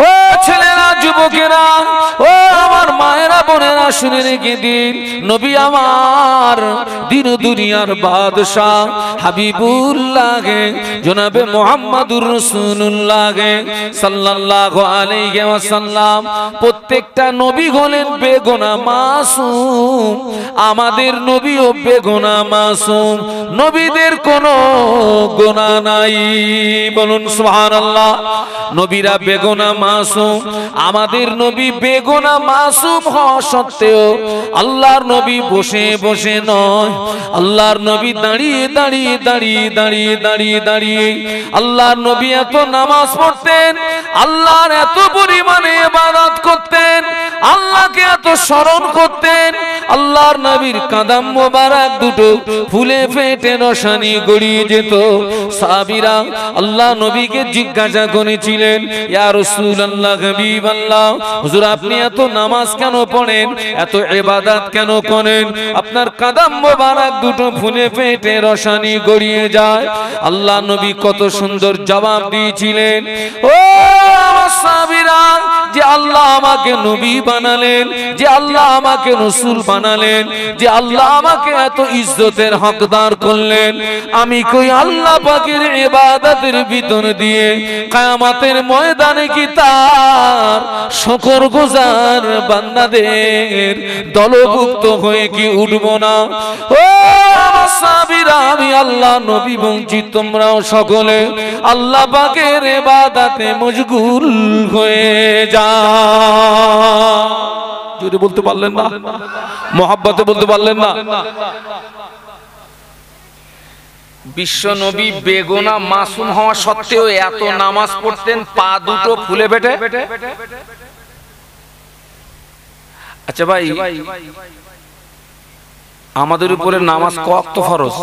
ও ছেলেরা যুবকেরা শুনে রেখে দিন। নবী আমার দিন দুনিয়ার বাদশাহ। হাবিবুল্লাহ জনাবে মোহাম্মদুর রসুল্লাহ সাল্লাল্লাহু আলাইহি ওয়াসাল্লাম। প্রত্যেকটা নবী হলেন বেগুনা মাসুম। আমাদের নবীও বেগুনা মাসুম। নবীদের কোনো গোনা নাই। বলুন সুবহানাল্লাহ। নবীরা বেগুনা মাসুম। আমাদের নবী বেগুনা মাসুম হওয়া আল্লাহর নবী বসে বসে নয়। আল্লাহর নবী দাঁড়িয়ে দাঁড়িয়ে দাঁড়িয়ে দাঁড়িয়ে দাঁড়িয়ে দাঁড়িয়ে আল্লাহর নবী এত নামাজ পড়তেন, আল্লাহর এত পরিমাণে ইবাদত করতেন, আল্লাহকে এত স্মরণ করতেন আল্লাহর নবীর কাদাম মোবারক দুটো ফুলে ফেটে নশানি গড়িয়ে যেত। সাহাবীরা আল্লাহ নবীকে জিজ্ঞাসা করেছিলেন, ইয়া রাসূলুল্লাহ, হাবিবাল্লাহ, হুজুর আপনি এত নামাজ কেন পড়েন? এত ইবাদত কেন করেন? আপনার কাদাম মোবারক দুটো ফুলে ফেটে রসানি গড়িয়ে যায়। আল্লাহ নবী কত সুন্দর জবাব দিয়েছিলেন, ও সাহাবীরা, যে আল্লাহ আমাকে নবী বানালেন, যে আল্লাহ আমাকে রসুল বানালেন যে আল্লাহ আমাকে এত ইজ্জতের হকদার করলেন। আমি কই আল্লাহ পাকের ইবাদতের ভিতর দিয়ে কায়ামাতের ময়দানে কি তার শকর গুজার বান্দাদের দলভুক্ত হয়ে কি উঠব না? ও আমি আল্লাহ নবী বলছি, তোমরাও সকলে আল্লাহ পাকের ইবাদতে মশগুল হয়ে যা জোরে বলতে পারলেন না? মোহাব্বতে বলতে পারলেন না। বিশ্ব নবী বেগুনা মাসুম হওয়া সত্ত্বেও এত নামাজ পড়তেন, পা দুটো ফুলে বেটে। আচ্ছা ভাই, আমাদের উপরে নামাজ কত ফরজ?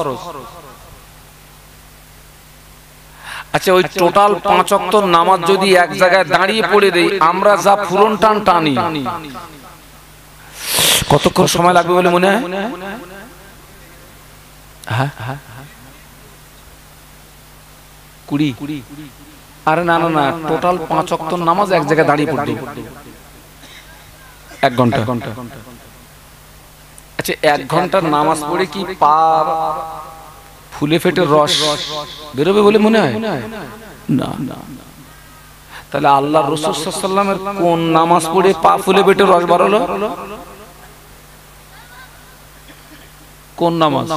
আচ্ছা ওই টোটাল পাঁচ নামাজ যদি এক জায়গায় দাঁড়িয়ে পড়ে দেই, আমরা যা ফুরন টান টানি। কতক্ষণ সময় লাগবে বলে মনে হয়? হ্যাঁ কুড়ি। আরে না না না টোটাল পাঁচ অক্ত নামাজ এক জায়গায় দাঁড়িয়ে পড়তে এক ঘণ্টা। আচ্ছা এক ঘণ্টার নামাজ পড়ে কি পা ফুলে ফেটে রস বেরোবে বলে মনে হয়? না না তাহলে আল্লাহ রসুলামের কোন নামাজ পড়ে পা ফুলে ফেটে রস বাড়ালো? কোন নামাজ?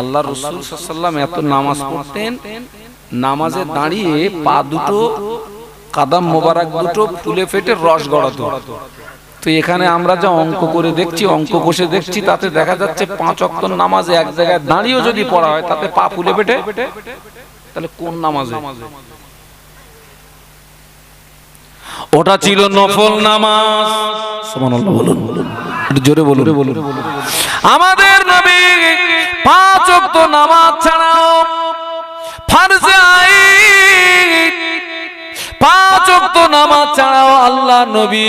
আল্লাহ রসুল এত নামাজ পড়তেন নামাজে দাঁড়িয়ে পা দুটো কাদাম মোবারক দুটো ফুলে ফেটে রস গড়াতো। তো এখানে আমরা যা অঙ্ক করে দেখছি অঙ্ক কষে দেখছি তাতে দেখা যাচ্ছে পাঁচ অক্ত নামাজে এক জায়গায় দাঁড়িয়েও যদি পড়া হয় তাতে পা ফুলে ফেটে? তাহলে কোন নামাজে? ওটা ছিল নফল নামাজ। সুবহানাল্লাহ বলুন একটু জোরে বলুন। বলুন আমাদের নবী পাঁচ অক্ত নামাজ ছাড়াও ফারজে আইন পাঁচ অক্ত নামাজ ছাড়াও আল্লাহ নবী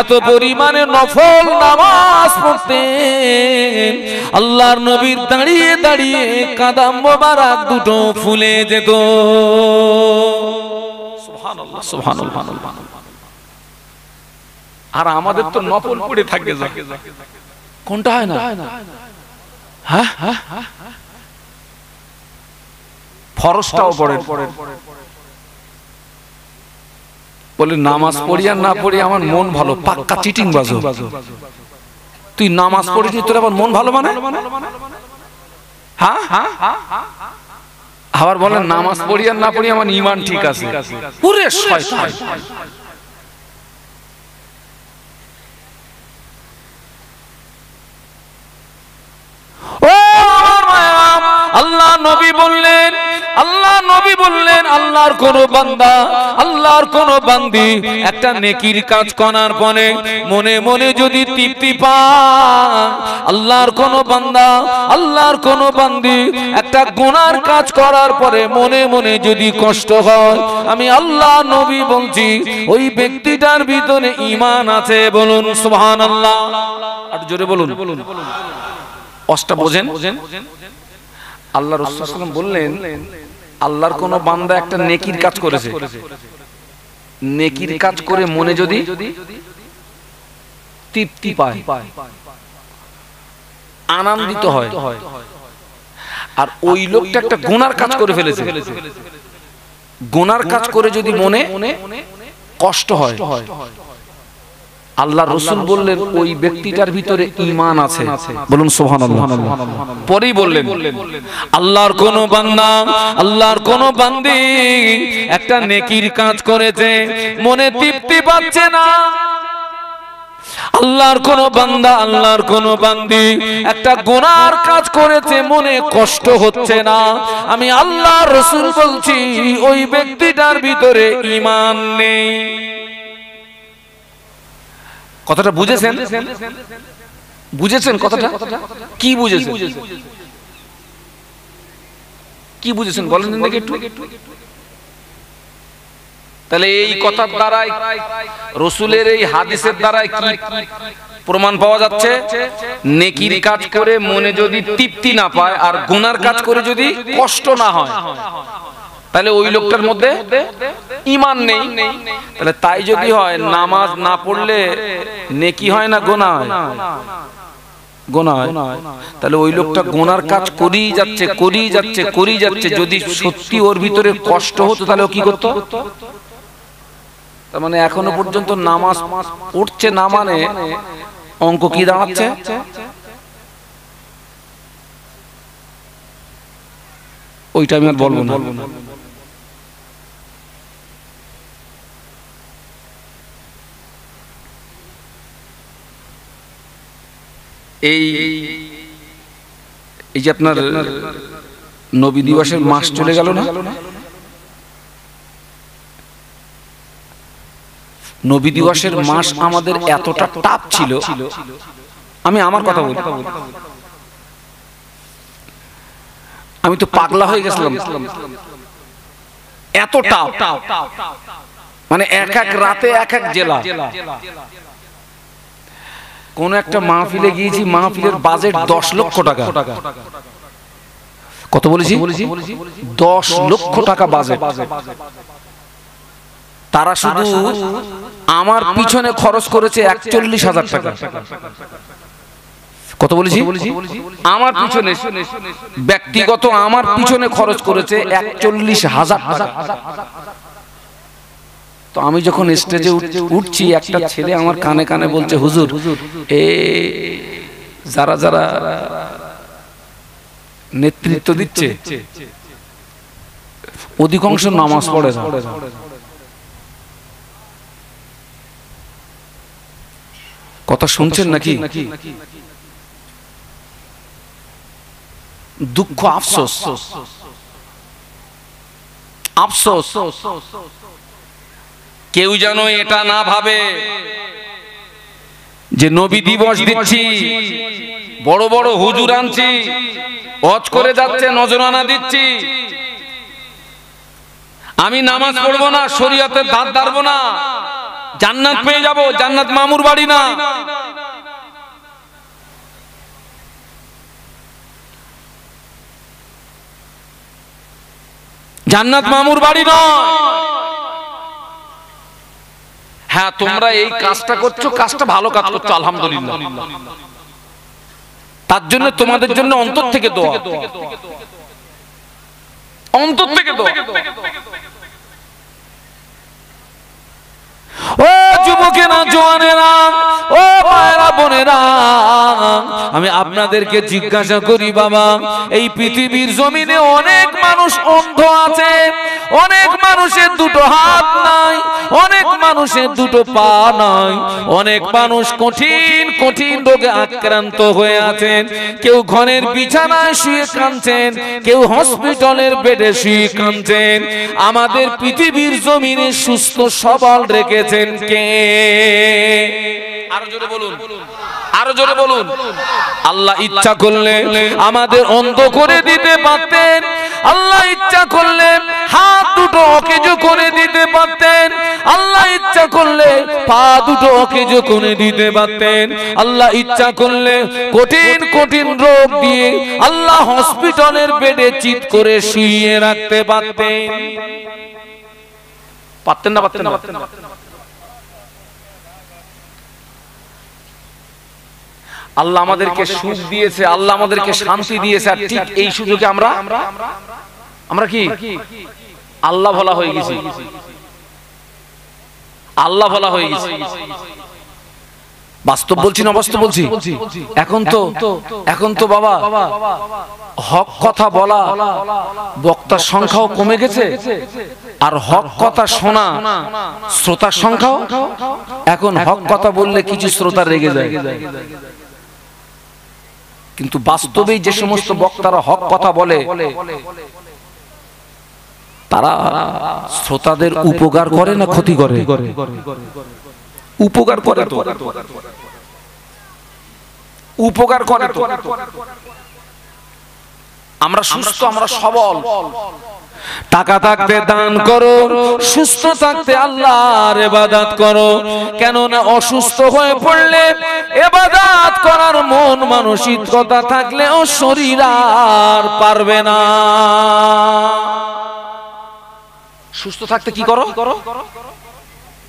এত পরিমাণে নফল নামাজ পড়তেন। আল্লাহর নবীর দাঁড়িয়ে দাঁড়িয়ে কাদাম মোবারক দুটো ফুলে যেত। সুবহানাল্লাহ সুবহানাল্লাহ সুবহানাল্লাহ। আর আমাদের তো নফল পড়ে থাকে কোনটা হয় না? হ্যাঁ? ফরসটাও পড়ে বলে নামাজ পড়ি আর না পড়ি আমার মন ভালো। পাক্কা চিটিং বাজো। তুই নামাজ পড়িস তোর আবার মন ভালো মানে? আবার বলে নামাজ পড়ি আর না পড়ি আমার ইমান ঠিক আছে। পুরে শয়তান ও আমার মায়েরা, আল্লাহ নবী বললেন আল্লাহ নবী বললেন আল্লাহর কোন বান্দা আল্লাহর কোন বান্দি একটা নেকির কাজ করার পরে মনে মনে যদি তৃপ্তি পায় আল্লাহর কোন বান্দা আল্লাহর কোন বান্দি একটা গুনার কাজ করার পরে মনে মনে যদি কষ্ট হয় আমি আল্লাহ নবী বলছি ওই ব্যক্তিটার ভিতরে ঈমান আছে বলুন সুবহানাল্লাহ। আর জোরে বলুন। অষ্টা বোঝেন। আল্লাহ রসুল বললেন, আল্লাহর কোন বান্দা একটা নেকির কাজ করেছে। নেকির কাজ করে মনে যদি তৃপ্তি পায়, আনন্দিত হয়, আর ওই লোকটা একটা গোনার কাজ করে ফেলেছে। গোনার কাজ করে যদি মনে কষ্ট হয় আল্লাহ রসুল বললেন ওই ব্যক্তিটার ভিতরে ইমান আছে। বলুন সোহান পরেই বললেন আল্লাহর কোন বান্দা আল্লাহর কোন বান্দি একটা নেকির কাজ করেছে মনে তৃপ্তি পাচ্ছে না। আল্লাহর কোন বান্দা আল্লাহর কোন বান্দি একটা গোনার কাজ করেছে মনে কষ্ট হচ্ছে না। আমি আল্লাহ রসুল বলছি ওই ব্যক্তিটার ভিতরে ইমান নেই। কথাটা বুঝেছেন? বুঝেছেন কথাটা? কি বুঝেছেন? কি বুঝেছেন? বলেন দেখি একটু। তাহলে এই কথার দ্বারাই রসুলের এই হাদিসের দ্বারাই কি প্রমাণ পাওয়া যাচ্ছে? নেকির কাজ করে মনে যদি তৃপ্তি না পায় আর গুনার কাজ করে যদি কষ্ট না হয়। তাহলে ওই লোকটার মধ্যে ইমান নেই। তাহলে তাই যদি হয় নামাজ না পড়লে নেকি হয় না গোনা হয় গোনা হয় তাহলে ওই লোকটা গোনার কাজ করেই যাচ্ছে করেই যাচ্ছে করেই যাচ্ছে। যদি সত্যি ওর ভিতরে কষ্ট হতো তাহলে ও কি করতো? তার মানে এখনও পর্যন্ত নামাজ পড়ছে না মানে অঙ্ক কি দাঁড়াচ্ছে? ওইটা আমি আর বলব না। এই এই যে আপনার নবী দিবসের মাস চলে গেল না? নবী দিবসের মাস আমাদের এতটা টাপ ছিল। আমি আমার কথা বলি। আমি তো পাগলা হয়ে গেছিলাম। এত টাপ মানে এক এক রাতে এক এক জেলা। কোন একটা মাহফিলে গিয়েছি মাহফিলের বাজেট দশ লক্ষ টাকা। কত বলেছি? দশ লক্ষ টাকা বাজেট তারা শুধু আমার পিছনে খরচ করেছে একচল্লিশ হাজার টাকা। কত বলেছি? আমার পিছনে ব্যক্তিগত আমার পিছনে খরচ করেছে একচল্লিশ হাজার টাকা। তো আমি যখন স্টেজে উঠছি একটা ছেলে আমার কানে কানে বলছে হুজুর এ যারা যারা নেতৃত্ব দিচ্ছে অধিকাংশ নামাজ পড়ে না। কথা শুনছেন নাকি? দুঃখ আফসোস। আফসোস। কেউ যেন এটা না ভাবে যে নবী দিবস দিচ্ছি, বড় বড় হুজুর আনছি অজ করে যাচ্ছে, নজরানা দিচ্ছি। আমি নামাজ পড়ব না শরীয়তের ধার ধারবো না, জান্নাত পেয়ে যাব, জান্নাত মামুর বাড়ি না। জান্নাত মামুর বাড়ি নয়। হ্যাঁ তোমরা এই কাজটা করছ কাজটা ভালো কাজ করছ আলহামদুলিল্লাহ। তার জন্য তোমাদের জন্য অন্তর থেকে দোয়া। অন্তর থেকে দোয়া ও যুবকেরা জোয়ানেরা ও মায়েরা বোনেরা, আমি আপনাদেরকে জিজ্ঞাসা করি, বাবা, এই পৃথিবীর জমিনে অনেক মানুষ অন্ধ আছে, অনেক মানুষের দুটো হাত নাই, অনেক মানুষের দুটো পা নাই, অনেক মানুষ কঠিন কঠিন রোগে আক্রান্ত হয়ে আছেন। কেউ ঘরের বিছানায় শুয়ে কাঁদছেন, কেউ হসপিটালের বেডে শুয়ে কাঁদছেন। আমাদের পৃথিবীর জমিনে সুস্থ সবল রেখেছেন কে? আল্লাহ ইচ্ছা করলে আমাদের অন্ধ করে দিতে পারতেন। আল্লাহ ইচ্ছা করলে হাত দুটো অকেজো করে দিতে পারতেন। আল্লাহ ইচ্ছা করলে পা দুটো যখন দিতে পারতেন। আল্লাহ ইচ্ছা করলে কঠিন কঠিন রোগ দিয়ে আল্লাহ হসপিটালের বেডে চিত করে শুইয়ে রাখতে পারতেন। পারতেন না পারতেন না। আল্লাহ আমাদেরকে সুখ দিয়েছে আল্লাহ আমাদেরকে শান্তি দিয়েছে আর ঠিক এই সুযোগে আমরা আমরা কি? আল্লাহ ভোলা হয়ে গেছি। আল্লাহ ভোলা হয়ে গেছি। বাস্তব বলছি না বাস্তব বলছি? এখন তো এখন তো বাবা হক কথা বলা বক্তার সংখ্যাও কমে গেছে। আর হক কথা শোনা শ্রোতার সংখ্যাও এখন হক কথা বললে কিছু শ্রোতা রেগে যায়। কিন্তু বাস্তবে যে সমস্ত বক্তারা হক কথা বলে, তারা শ্রোতাদের উপকার করে না ক্ষতি করে? উপকার করে উপকার করে আমরা সুস্থ, আমরা সবল। টাকা থাকতে দান করো, সুস্থ থাকতে আল্লাহর এবাদাত করো। কেননা অসুস্থ হয়ে পড়লে এবাদাত করার মন মানসিকতা থাকলেও শরীর আর পারবে না। সুস্থ থাকতে কি করো?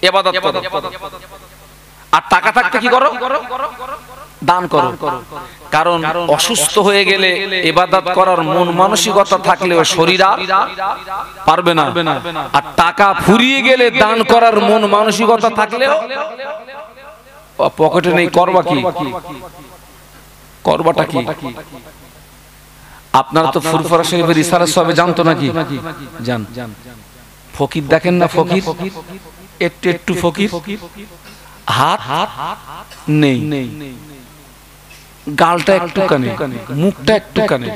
এবাদত করো। আর টাকা থাকতে কি করো? দান করো। কারণ অসুস্থ হয়ে গেলে এবাদাত করার মন মানসিকতা থাকলেও শরীর আর পারবে না। আর টাকা ফুরিয়ে গেলে দান করার মন মানসিকতা থাকলেও পকেটে নেই করবা কি? করবাটা কি? আপনারা তো ফুরফরা শরীফের ইসারা সবে জানতো নাকি? জান। ফকির দেখেন না ফকির? একটু একটু ফকির? হাত? হাত? নেই। গালটা একটু কানে মুখটা একটু কানে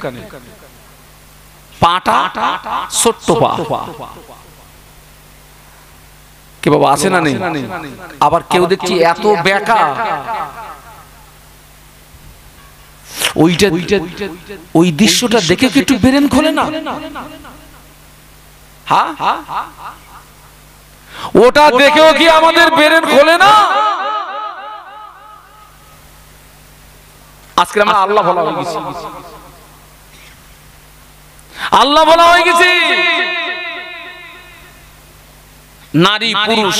পাটা ছোট্ট পা। কে বাবা আছে না নেই? আবার কেউ দেখছি এত বেকা। ওইটা ওই দৃশ্যটা দেখে কি একটু বেরেন খোলে না? হ্যাঁ ওটা দেখেও কি আমাদের বেরেন খোলে না? আজকে আমরা আল্লাহ বলা হয়ে গেছি। আল্লাহ বলা হয়ে গেছে। নারী পুরুষ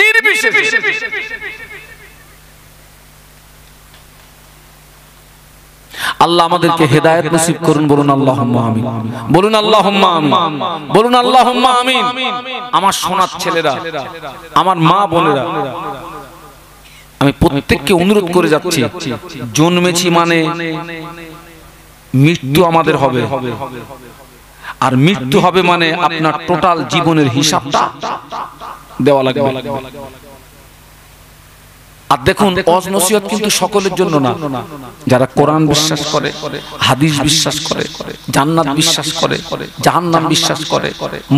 নির্বিশেষে। আল্লাহ আমাদেরকে হেদায়েত নসিব করুন বলুন আল্লাহুম্মা আমিন। বলুন আল্লাহুম্মা আমিন। বলুন আল্লাহুম্মা আমিন। আমার সোনার ছেলেরা আমার মা বোনেরা আমি প্রত্যেককে অনুরোধ করে যাচ্ছি। জন্মেছি মানে মৃত্যু আমাদের হবে। আর মৃত্যু হবে মানে আপনার টোটাল জীবনের হিসাবটা দেওয়া লাগবে। আর দেখুন অজ নসিহত কিন্তু সকলের জন্য না। যারা কোরআন বিশ্বাস করে হাদিস বিশ্বাস করে জান্নাত বিশ্বাস করে জাহান্নাম বিশ্বাস করে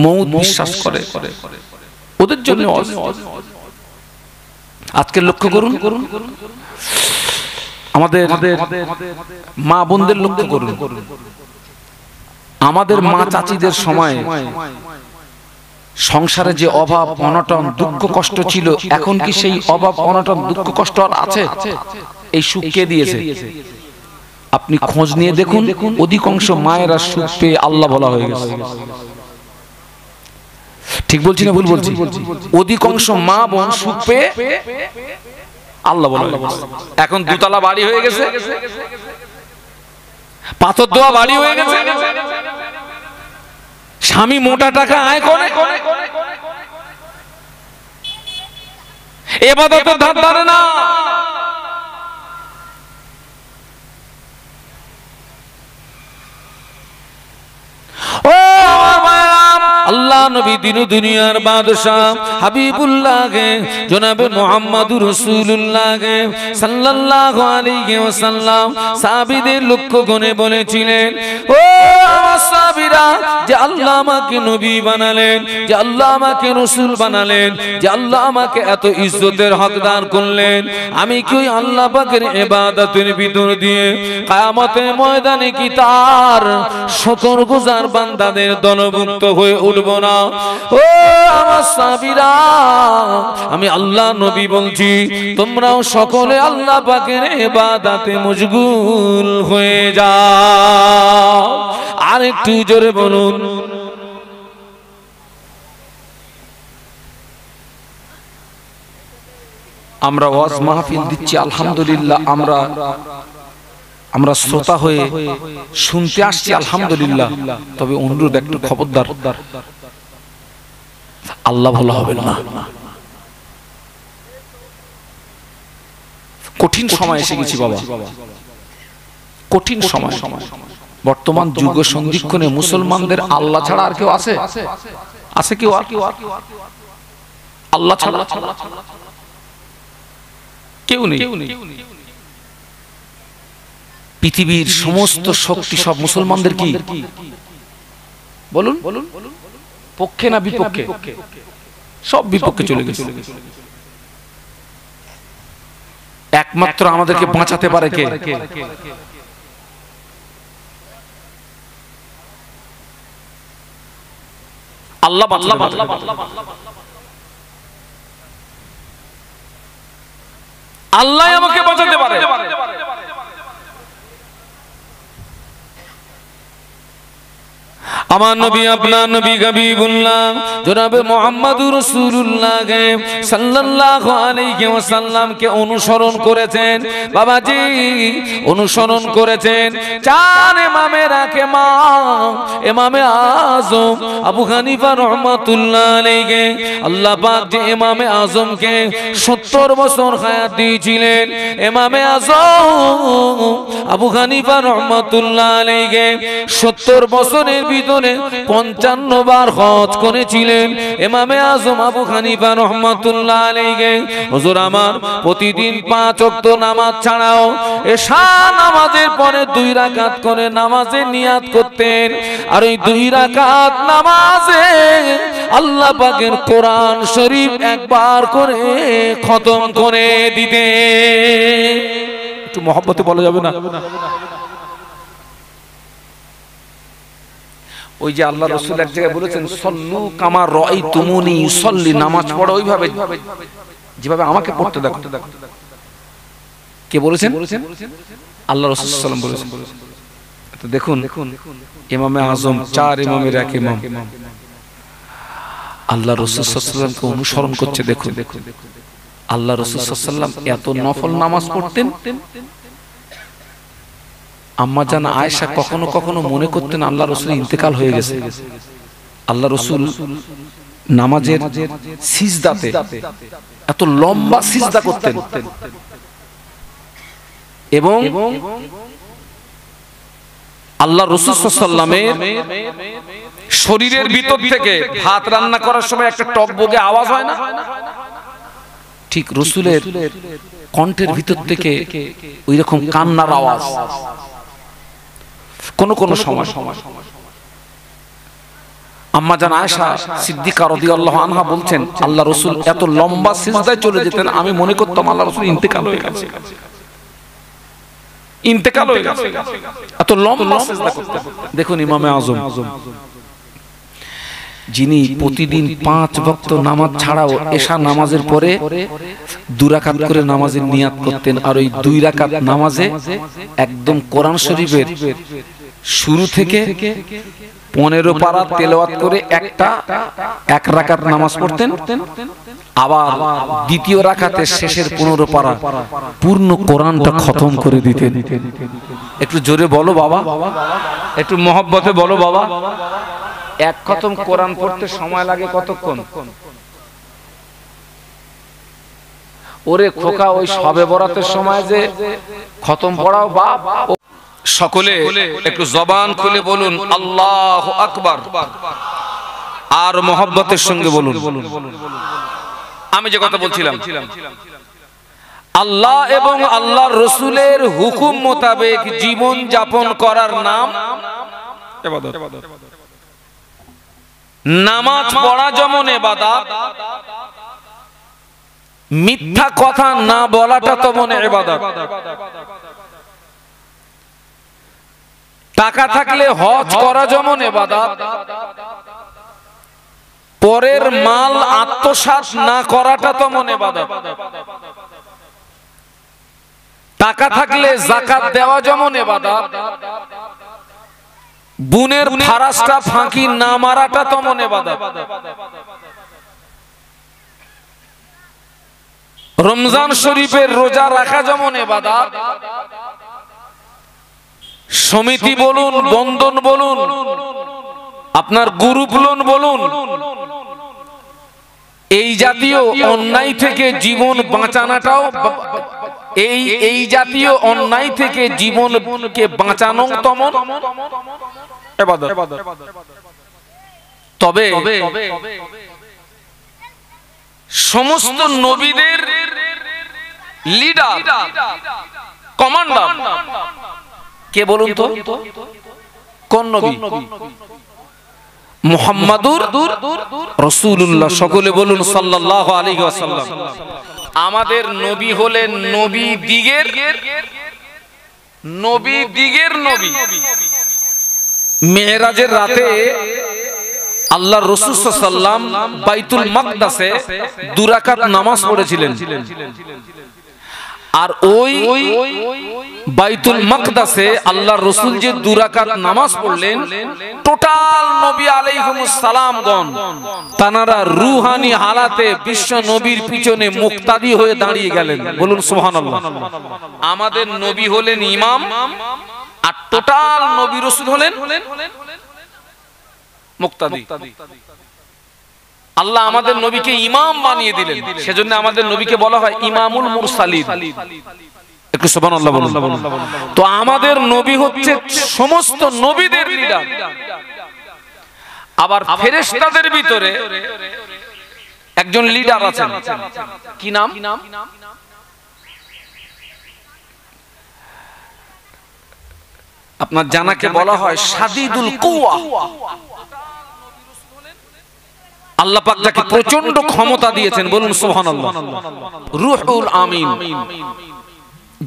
মৌত বিশ্বাস করে ওদের জন্য আজকে লক্ষ্য করুন। আমাদের মা বোনদের লক্ষ্য করুন। আমাদের মা চাচিদের সময় সংসারে যে অভাব অনটন দুঃখ কষ্ট ছিল এখন কি সেই অভাব অনটন দুঃখ কষ্ট আর আছে? এই সুখ কে দিয়েছে? আপনি খোঁজ নিয়ে দেখুন অধিকাংশ মায়েরা সুখ পেয়ে আল্লাহ বলা হয়ে গেছে। ঠিক বলছি না ভুল বলছি? অধিকাংশ মা বোন সুখ পেয়ে আল্লাহ বলা। এখন দুতলা বাড়ি হয়ে গেছে। পাথর দোয়া বাড়ি হয়ে গেছে। স্বামী মোটা টাকা আয় করে। এবাদতের ধার ধারে না ও আমার মায়েরাম, আল্লাহ নবী দিন দুনিয়ার বাদশাহ হাবিবুল্লাহকে, জনাবে মোহাম্মদুর রসুল্লাহকে সাল্লাল্লাহু আলাইহি ওয়াসাল্লাম সাহাবীদের লক্ষ্য গনে বলেছিলেন, ও আমার যে আল্লাহ আমাকে নবী বানালেন, যে আল্লাহ আমাকে রসুল বানালেন, যে আল্লাহ আমাকে এত ইজ্জতের হকদার করলেন। আমি কি আল্লাহ পাকের ইবাদতের ভিতর দিয়ে কিয়ামতের ময়দানে কি তার বান্দাদের দলভুক্ত হয়ে উঠব না? ও আমার সাহাবীরা, আমি আল্লাহ নবী বলছি, তোমরাও সকলে আল্লাহ পাকের ইবাদতে মশগুল হয়ে যাও। আর একটু জোরে বলুন। আমরা ওয়াজ মাহফিল দিচ্ছি, আলহামদুলিল্লাহ। আমরা আমরা শ্রোতা হয়ে শুনতে আসছি, আলহামদুলিল্লাহ। তবে অনুরোধ একটু খবরদার। আল্লাহ ভালো হবে না। কঠিন সময় এসে গেছি বাবা। কঠিন সময়। বর্তমান যুগ সন্ধিক্ষণে মুসলমানদের আল্লাহ ছাড়া আর কেউ আছে? আছে? কেউ আর? কেউ আল্লাহ ছাড়া কেউ নেই। পৃথিবীর সমস্ত শক্তি সব মুসলমানদের কি? বলুন। বলুন। পক্ষে না বিপক্ষে? সব বিপক্ষে চলে গেছে। একমাত্র আমাদেরকে বাঁচাতে পারে কে? আল্লাহ আল্লাহ আল্লাহ আমাকে বাঁচাতে পারে। আমার নবী, আপনার নবী হাবিবুল্লাহ, জনাবে মুহাম্মদুর রাসূলুল্লাহ সাল্লাল্লাহু আলাইহি ওয়াসাল্লামকে অনুসরণ করেছেন। বাবাজি, অনুসরণ করেছেন। চার ইমামের আকে মা ইমামে আজম, আবু হানিফা রাহমাতুল্লাহ আলাইহি, আল্লাহ পাক যে ইমামে আজমকে 70 বছর হায়াত দিয়েছিলেন। ইমামে আজম, আবু হানিফা রাহমাতুল্লাহ আলাইহি 70 বছরের ভিতরে পঞ্চান্ন বার হজ করেছিলেন। এমামে আজম আবু হানিফা রহমতুল্লাহ আলাইহি। হুজুর, আমার প্রতিদিন পাঁচ ওয়াক্ত নামাজ ছাড়াও এশা নামাজের পরে দুই রাকাত করে নামাজে নিয়াত করতেন। আর ওই দুই রাকাত নামাজে আল্লাহ পাকের কোরআন শরীফ একবার করে খতম করে দিতে একটু মহব্বতে বলা যাবে না? ওই যে আল্লাহ রসুল এক জায়গায় বলেছেন সল্লু কামার রই তুমুনি সল্লি নামাজ পড়ো ওইভাবে যেভাবে আমাকে পড়তে দেখো। কে বলেছেন? আল্লাহ রসুল সাল্লাম বলেছেন। তো দেখুন ইমামে আজম চার ইমামের এক ইমাম। আল্লাহ রসুল সাল্লামকে অনুসরণ করছে দেখুন। আল্লাহ রসুল সাল্লাম এত নফল নামাজ পড়তেন? আম্মা জান আয়েশা কখনো কখনো মনে করতেন আল্লাহ রসুল ইন্তেকাল হয়ে গেছে। আল্লাহ রসুল নামাজের সিজদাতে এত লম্বা সিজদা করতেন। এবং আল্লাহ রসুল সাল্লামের শরীরের ভিতর থেকে ভাত রান্না করার সময় একটা টক বগে আওয়াজ হয় না? ঠিক রসুলের কণ্ঠের ভিতর থেকে ওই রকম কান্নার আওয়াজ। কোন কোন সময়। আম্মা জান আয়েশা সিদ্দিকা রাদিয়াল্লাহু আনহা বলছেন আল্লাহ রাসূল এত লম্বা সিজদায় চলে যেতেন আমি মনে করতাম আল্লাহ রাসূল ইন্তেকাল হয়ে গেছে। ইন্তেকাল হয়ে গেছে। এত লম্বা সিজদা করতেন। দেখুন ইমামে আজম যিনি প্রতিদিন পাঁচ ভক্ত নামাজ ছাড়াও এশা নামাজের পরে দুরাকাত করে নামাজের নিয়াত করতেন আর ওই দুই রাকাত নামাজে একদম কোরআন শরীফের শুরু থেকে পনেরো পারা তেলাওয়াত করে একটা এক রাকাত নামাজ পড়তেন আবার দ্বিতীয় রাকাতের শেষের পনেরো পারা পূর্ণ কোরআনটা খতম করে দিতেন। একটু জোরে বলো বাবা। একটু মহব্বতে বলো বাবা। এক খতম কোরআন পড়তে সময় লাগে কতক্ষণ? ওরে খোকা ওই সবে বরাতের সময় যে খতম পড়াও বাপ। সকলে একটু জবান খুলে বলুন, আল্লাহ আকবার। আর মোহব্বতের সঙ্গে বলুন। আমি যে কথা বলছিলাম, আল্লাহ এবং আল্লাহ রসুলের হুকুম মোতাবেক জীবন যাপন করার নাম নামাজ পড়া যেমন এবাদাত, মিথ্যা কথা না বলাটা তো মনে এবাদত। টাকা থাকলে হজ করা যেমন এবাদত পরের মাল আত্মসাৎ না করাটা তো মনে টাকা থাকলে জাকাত দেওয়া যেমন এবাদত বুনের ফারাসটা ফাঁকি না মারাটা তো মনে রমজান শরীফের রোজা রাখা যেমন এবাদত সমিতি বলুন বন্ধন বলুন আপনার গ্রুপ লোন বলুন এই জাতীয় অন্যায় থেকে জীবন বাঁচানোটাও এই এই জাতীয় অন্যায় থেকে জীবনকে বাঁচানো তমন এবাদত। তবে সমস্ত নবীদের লিডার কমান্ডার কে বলুন তো? কোন নবী? মুহাম্মাদুর রাসূলুল্লাহ। সকলে বলুন সাল্লাল্লাহু আলাইহি ওয়াসাল্লাম। আমাদের নবী হলেন নবী দিগের নবী দিগের নবী। মেয়েরাজের রাতে আল্লাহ রসুল সাল্লাম বাইতুল মাকদাসে দুরাকাত নামাজ পড়েছিলেন। আর ওই বাইতুল মাকদাসে আল্লাহ রসুল যে দুরাকাত নামাজ পড়লেন, টোটাল নবী আলাইহিমুস সালামগণ, তানারা রুহানি হালাতে বিশ্ব নবীর পিছনে মুক্তাদি হয়ে দাঁড়িয়ে গেলেন। বলুন সুবহানাল্লাহ। আমাদের নবী হলেন ইমাম, আর টোটাল নবী রসুল হলেন মুক্তাদি। আল্লাহ আমাদের নবীকে ইমাম বানিয়ে দিলেন। সেজন্য আমাদের নবীকে বলা হয় ইমামুল সুবহানাল্লাহ তো আমাদের নবী হচ্ছে সমস্ত নবীদের লিডার আবার ফেরেশতাদের ভিতরে একজন লিডার আছেন। কি নাম? আপনার জানাকে বলা হয় সাদিদুল কুয়া। আল্লাহ পাক যাকে প্রচণ্ড ক্ষমতা দিয়েছেন বলুন সুবহানাল্লাহ। রুহুল আমিন।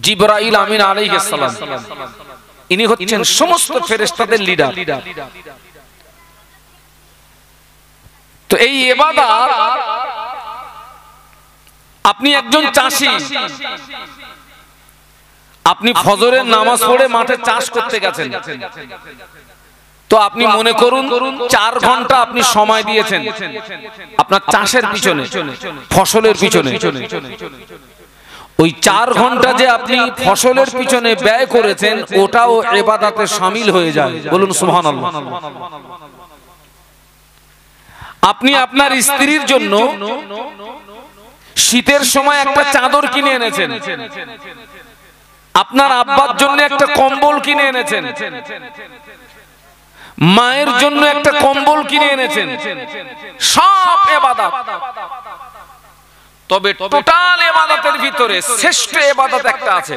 জিবরাইল আমিন আলাইহিস সালাম। ইনি হচ্ছেন সমস্ত ফেরেশতাদের লিডার তো এই ইবাদত আপনি একজন চাষী। আপনি ফজরের নামাজ পড়ে মাঠে চাষ করতে গেছেন। তো আপনি মনে করুন চার ঘণ্টা আপনি সময় দিয়েছেন। আপনার চাষের পিছনে ফসলের পিছনে। ওই চার ঘণ্টা যে আপনি ফসলের পিছনে ব্যয় করেছেন ওটাও এবাদাতে সামিল হয়ে যায়। বলুন সুবহানাল্লাহ। আপনি আপনার স্ত্রীর জন্য শীতের সময় একটা চাদর কিনে এনেছেন। আপনার আব্বার জন্য একটা কম্বল কিনে এনেছেন। মায়ের জন্য একটা কম্বল কিনে এনেছেন। সব এবাদত। তবে টোটাল এবাদতের ভিতরে শ্রেষ্ঠ এবাদত একটা আছে।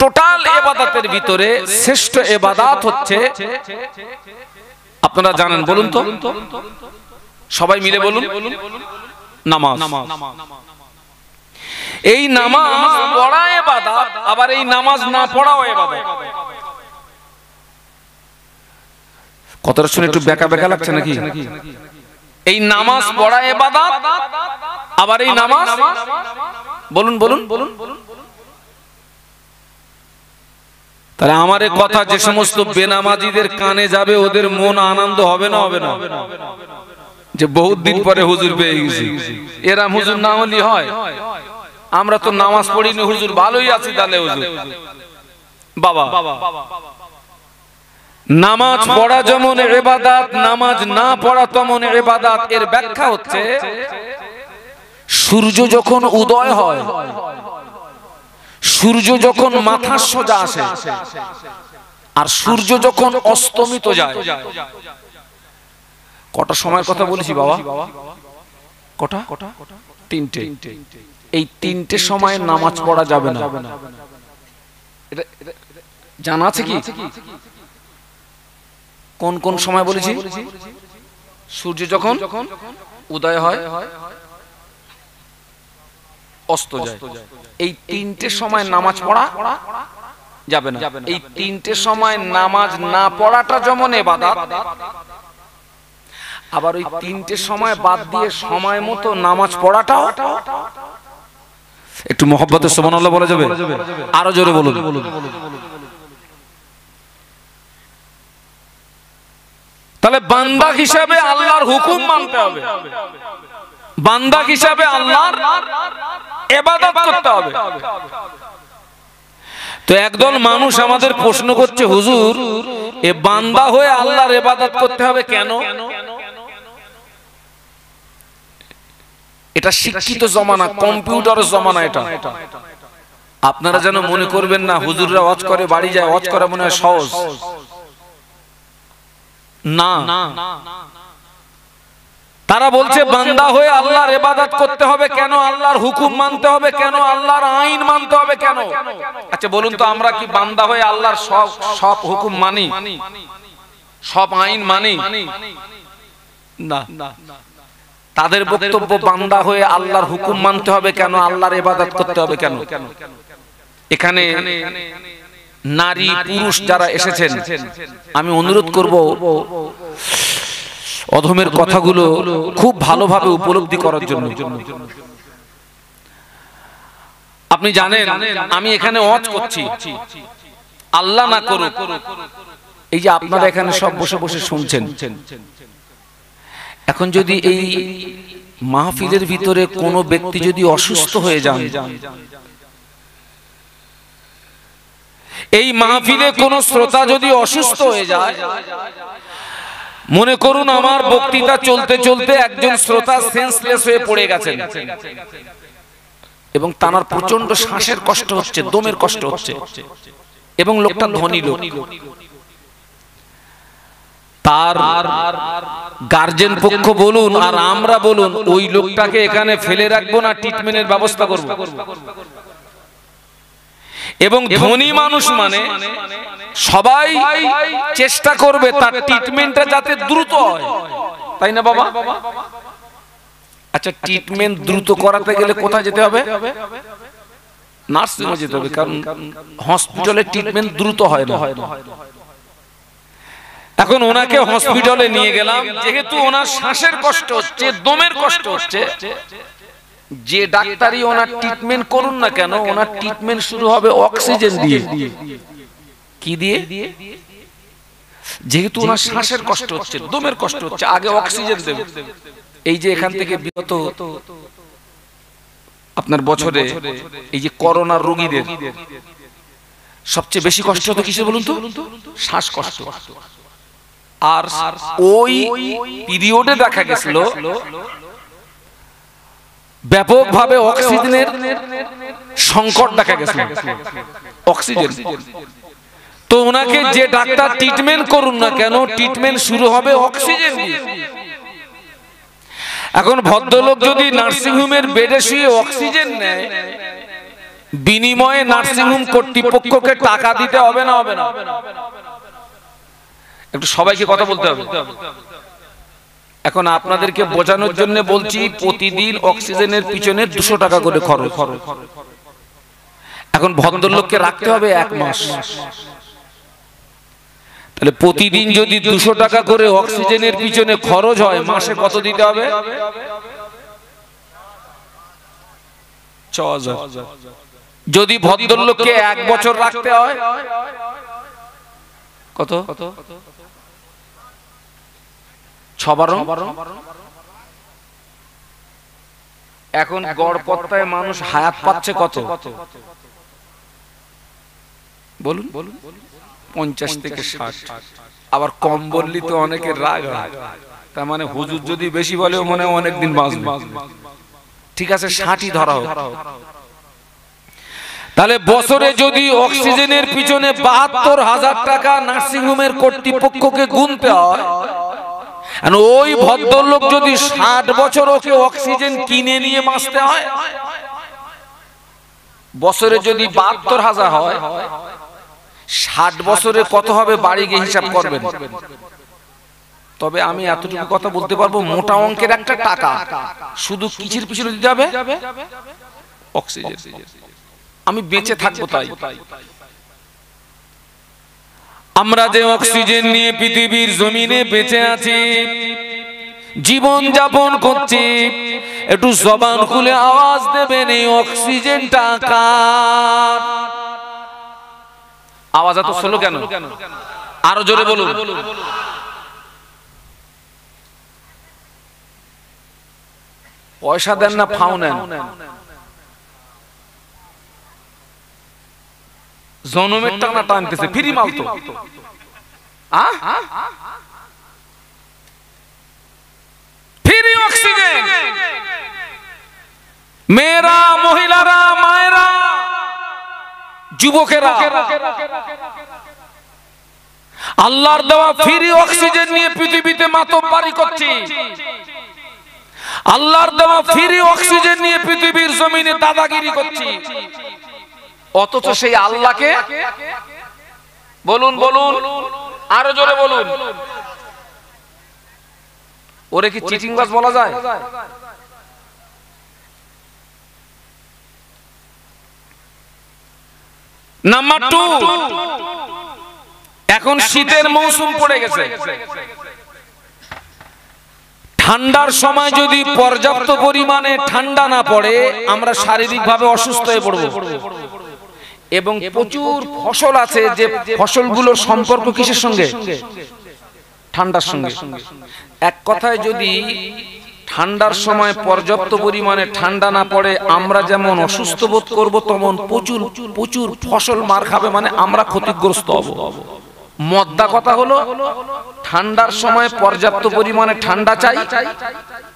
টোটাল এবাদতের ভিতরে শ্রেষ্ঠ এবাদত হচ্ছে, আপনারা জানেন বলুন তো? সবাই মিলে বলুন। নামাজ। এই নামাজ পড়া এবাদত, আবার এই নামাজ না পড়াও এবাদত। কথাটা শুনে একটু বেকা বেকা লাগছে নাকি? এই নামাজ পড়া এবাদত আবার এই নামাজ? বলুন বলুন। বলুন তাহলে আমার কথা যে সমস্ত বেনামাজিদের কানে যাবে ওদের মন আনন্দ হবে না হবে না? যে বহুত দিন পরে হুজুর পেয়ে গেছি। এরাম হুজুর না হলি হয়। আমরা তো নামাজ পড়িনি হুজুর ভালোই আছি তাহলে হুজুর। বাবা। বাবা। নামাজ পড়া যেমন এবাদাত নামাজ না পড়া তেমন এবাদাত এর ব্যাখ্যা হচ্ছে সূর্য যখন উদয় হয় সূর্য যখন মাথার সোজা আসে আর সূর্য যখন অস্তমিত যায়। কটা সময়ের কথা বলেছি বাবা? কটা? তিনটে। এই তিনটে সময় নামাজ পড়া যাবে না। জানা আছে কি? কোন কোন সময় বলেছি? সূর্য যখন উদয় হয় অস্ত যায়। এই তিনটে সময় নামাজ পড়া যাবে না। এই তিনটে সময় নামাজ না পড়াটা যেমন এবাদাত আবার ওই তিনটে সময় বাদ দিয়ে সময় মতো নামাজ পড়াটাও একটু মোহব্বতের সমান বলা যাবে? আরও জোরে বলুন। তাহলে বান্দা হিসাবে আল্লাহর হুকুম মানতে হবে। বান্দা হিসাবে আল্লাহর এবাদত করতে হবে। তো একদল মানুষ আমাদের প্রশ্ন করছে, হুজুর, এ বান্দা হয়ে আল্লাহর এবাদত করতে হবে কেন? এটা শিক্ষিত জমানা, কম্পিউটার জমানা এটা। আপনারা যেন মনে করবেন না, হুজুররা ওয়াজ করে, বাড়ি যায়, ওয়াজ করা মনে হয় সহজ। না। তারা বলছে বান্দা হয়ে আল্লাহর এবাদত করতে হবে কেন? আল্লাহর হুকুম মানতে হবে কেন? আল্লাহর আইন মানতে হবে কেন? আচ্ছা বলুন তো আমরা কি বান্দা হয়ে আল্লাহর সব সব হুকুম মানি? সব আইন মানি? না। তাদের বক্তব্য বান্দা হয়ে আল্লাহর হুকুম মানতে হবে কেন? আল্লাহর ইবাদত করতে হবে কেন? এখানে নারী পুরুষ যারা এসেছেন আমি অনুরোধ করব অধমের কথাগুলো খুব ভালোভাবে উপলব্ধি করার জন্য। আপনি জানেন আমি এখানে ওয়াজ করছি। আল্লাহ না করুক। এই যে আপনারা এখানে সব বসে বসে শুনছেন। এখন যদি এই মাহফিলের ভিতরে কোনো ব্যক্তি যদি অসুস্থ হয়ে যান এই মাহফিলে কোন শ্রোতা যদি অসুস্থ হয়ে যায় মনে করুন আমার বক্তৃতা চলতে চলতে একজন শ্রোতা সেন্সলেস হয়ে পড়ে গেছেন। এবং তানার প্রচণ্ড শ্বাসের কষ্ট হচ্ছে দমের কষ্ট হচ্ছে। এবং লোকটা ধনী লোক। তার গার্জেন পক্ষ বলুন আর আমরা বলুন ওই লোকটাকে এখানে ফেলে রাখব না ট্রিটমেন্টের ব্যবস্থা করব। এবং ধনী মানুষ মানে সবাই চেষ্টা করবে তার ট্রিটমেন্টটা যাতে দ্রুত হয়। তাই না বাবা? আচ্ছা ট্রিটমেন্ট দ্রুত করাতে গেলে কোথায় যেতে হবে? নার্সিংহোমে যেতে হবে কারণ হসপিটালে ট্রিটমেন্ট দ্রুত হয় না। এখন ওনাকে হসপিটালে নিয়ে গেলাম। যেহেতু ওনার শ্বাসের কষ্ট হচ্ছে দমের কষ্ট হচ্ছে যে ডাক্তারই ওনার ট্রিটমেন্ট করুন না কেন, ওনার ট্রিটমেন্ট শুরু হবে অক্সিজেন দিয়ে। কি দিয়ে? যেহেতু ওনার শ্বাসের কষ্ট হচ্ছে, দমের কষ্ট হচ্ছে, আগে অক্সিজেন দেবে। এই যে এখান থেকে বিগত আপনার বছরে এই যে করোনা রোগীদের, সবচেয়ে বেশি কষ্ট হতো কিসে বলুন তো? শ্বাসকষ্ট। আর ওই পিরিয়ডে দেখা গেছিল ব্যাপকভাবে অক্সিজেনের সংকট দেখা গেছিল অক্সিজেন। তো ওনাকে যে ডাক্তার ট্রিটমেন্ট করুন না কেন ট্রিটমেন্ট শুরু হবে অক্সিজেন দিয়ে। এখন ভদ্রলোক যদি নার্সিংহোমের বেডে শুয়ে অক্সিজেন নেয় বিনিময়ে নার্সিংহোম কর্তৃপক্ষকে টাকা দিতে হবে না হবে না? একটু সবাইকে কথা বলতে হবে। এখন আপনাদেরকে বোঝানোর জন্য বলছি, প্রতিদিন অক্সিজেনের পিছনে দুশো টাকা করে খরচ। এখন ভদ্রলোককে রাখতে হবে এক মাস। তাহলে প্রতিদিন যদি দুশো টাকা করে অক্সিজেনের পিছনে খরচ হয়, মাসে কত দিতে হবে। যদি ভদ্রলোককে এক বছর রাখতে হয় কত কত? ছবার এখন গড় পত্তায় মানুষ হায়াত পাচ্ছে কত? বলুন। বলুন পঞ্চাশ থেকে ষাট। আবার কম বললি তো অনেকের রাগ হয়। তার মানে হুজুর যদি বেশি বলেও মনে অনেকদিন বাঁচবে। ঠিক আছে ষাটই ধরা হোক। তাহলে বছরে যদি অক্সিজেনের পিছনে বাহাত্তর হাজার টাকা নার্সিংহোমের কর্তৃপক্ষকে গুনতে হয় ওই ভদ্রলোক যদি ষাট বছর ওকে অক্সিজেন কিনে নিয়ে বাঁচতে হয় বছরে যদি বাহাত্তর হাজার হয় ষাট বছরে কত হবে বাড়ি গিয়ে হিসাব করবেন? তবে আমি এতটুকু কথা বলতে পারব মোটা অঙ্কের একটা টাকা শুধু কিসের পিছনে দিতে হবে? অক্সিজেন আমি বেঁচে থাকব তাই। আমরা যে অক্সিজেন নিয়ে পৃথিবীর জমিনে বেঁচে আছি জীবন যাপন করছি একটু জবান খুলে আওয়াজ দেবেন এই অক্সিজেনটা কার? আওয়াজ এত স্লো কেন? আরও জোরে বলুন। পয়সা দেন না ফাও নেন। জনমের টানা টানতেছে ফ্রি মাল তো ফ্রি অক্সিজেন। মেয়েরা মহিলারা মায়েরা যুবকেরা। আল্লাহর দেওয়া ফ্রি অক্সিজেন নিয়ে পৃথিবীতে মাতব্বারি করছি। আল্লাহর দেওয়া ফ্রি অক্সিজেন নিয়ে পৃথিবীর জমিনে দাদাগিরি করছি। অথচ সেই আল্লাহকে বলুন বলুন আরও জোরে বলুন। ওরে কি চিটিংবাজ বলা যায়? নাম্বার টু এখন শীতের মৌসুম পড়ে গেছে। ঠান্ডার সময় যদি পর্যাপ্ত পরিমাণে ঠান্ডা না পড়ে আমরা শারীরিকভাবে অসুস্থ হয়ে পড়ব। এবং প্রচুর ফসল আছে যে ফসলগুলোর সম্পর্ক কিসের সঙ্গে? ঠান্ডার সঙ্গে। এক কথায় যদি ঠান্ডার সময় পর্যাপ্ত পরিমাণে ঠান্ডা না পড়ে আমরা যেমন অসুস্থ বোধ করব তেমন প্রচুর প্রচুর ফসল মার খাবে মানে আমরা ক্ষতিগ্রস্ত হব। মদ্দা কথা হলো ঠান্ডার সময় পর্যাপ্ত পরিমাণে ঠান্ডা চাই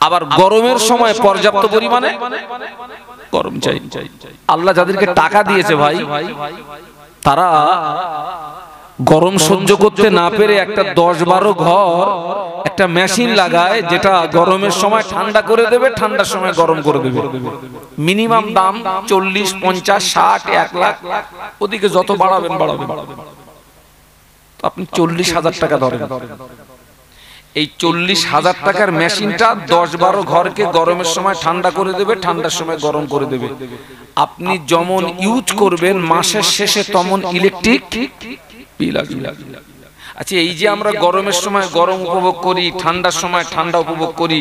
আবার গরমের সময় পর্যাপ্ত পরিমাণে গরম চাই। আল্লাহ যাদেরকে টাকা দিয়েছে ভাই তারা গরম সহ্য করতে না পেরে একটা দশ বারো ঘর একটা মেশিন লাগায় যেটা গরমের সময় ঠান্ডা করে দেবে ঠান্ডার সময় গরম করে দেবে। মিনিমাম দাম চল্লিশ পঞ্চাশ ষাট এক লাখ। ওদিকে যত বাড়াবেন বাড়াবেন আপনি চল্লিশ হাজার টাকা ধরেন। এই চল্লিশ হাজার টাকার মেশিনটা দশ বারো ঘরকে গরমের সময় ঠান্ডা করে দেবে, ঠান্ডার সময় গরম করে দেবে। আপনি যেমন ইউজ করবেন, মাসের শেষে তেমন ইলেকট্রিক আচ্ছা এই যে আমরা গরমের সময় গরম উপভোগ করি, ঠান্ডার সময় ঠান্ডা উপভোগ করি,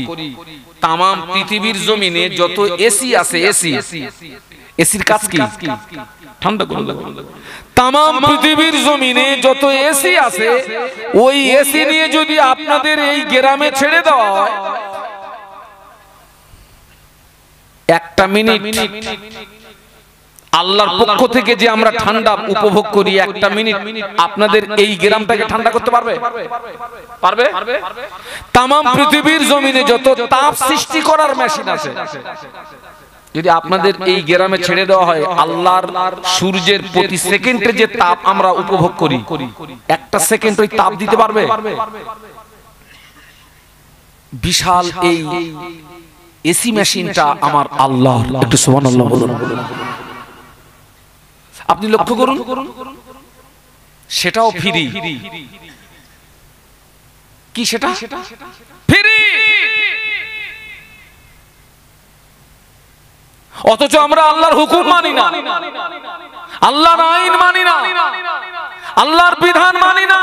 তামাম পৃথিবীর জমিনে যত এসি আছে, এসি এসির কাজ কি? ঠান্ডা করে দেবে তাম পৃথিবীর জমিনে যত এসি আছে ওই এসি নিয়ে যদি আপনাদের এই গ্রামে ছেড়ে দেওয়া হয় একটা মিনিট। আল্লাহর পক্ষ থেকে যে আমরা ঠান্ডা উপভোগ করি একটা মিনিট। আপনাদের এই গ্রামটাকে ঠান্ডা করতে পারবে? পারবে? তাম পৃথিবীর জমিনে যত তাপ সৃষ্টি করার মেশিন আছে যদি আপনাদের এই গ্রামে ছেড়ে দেওয়া হয় আল্লাহর সূর্যের প্রতি সেকেন্ডে যে তাপ আমরা উপভোগ করি একটা সেকেন্ড ওই তাপ দিতে পারবে? বিশাল এই এসি মেশিনটা আমার আল্লাহ। একটু সুবহানাল্লাহ বলুন। আপনি লক্ষ্য করুন সেটাও ফ্রি। কি সেটা? সেটা ফ্রি অথচ আমরা আল্লাহর হুকুম মানি না। আল্লাহর আইন মানি না। আল্লাহর বিধান মানি না।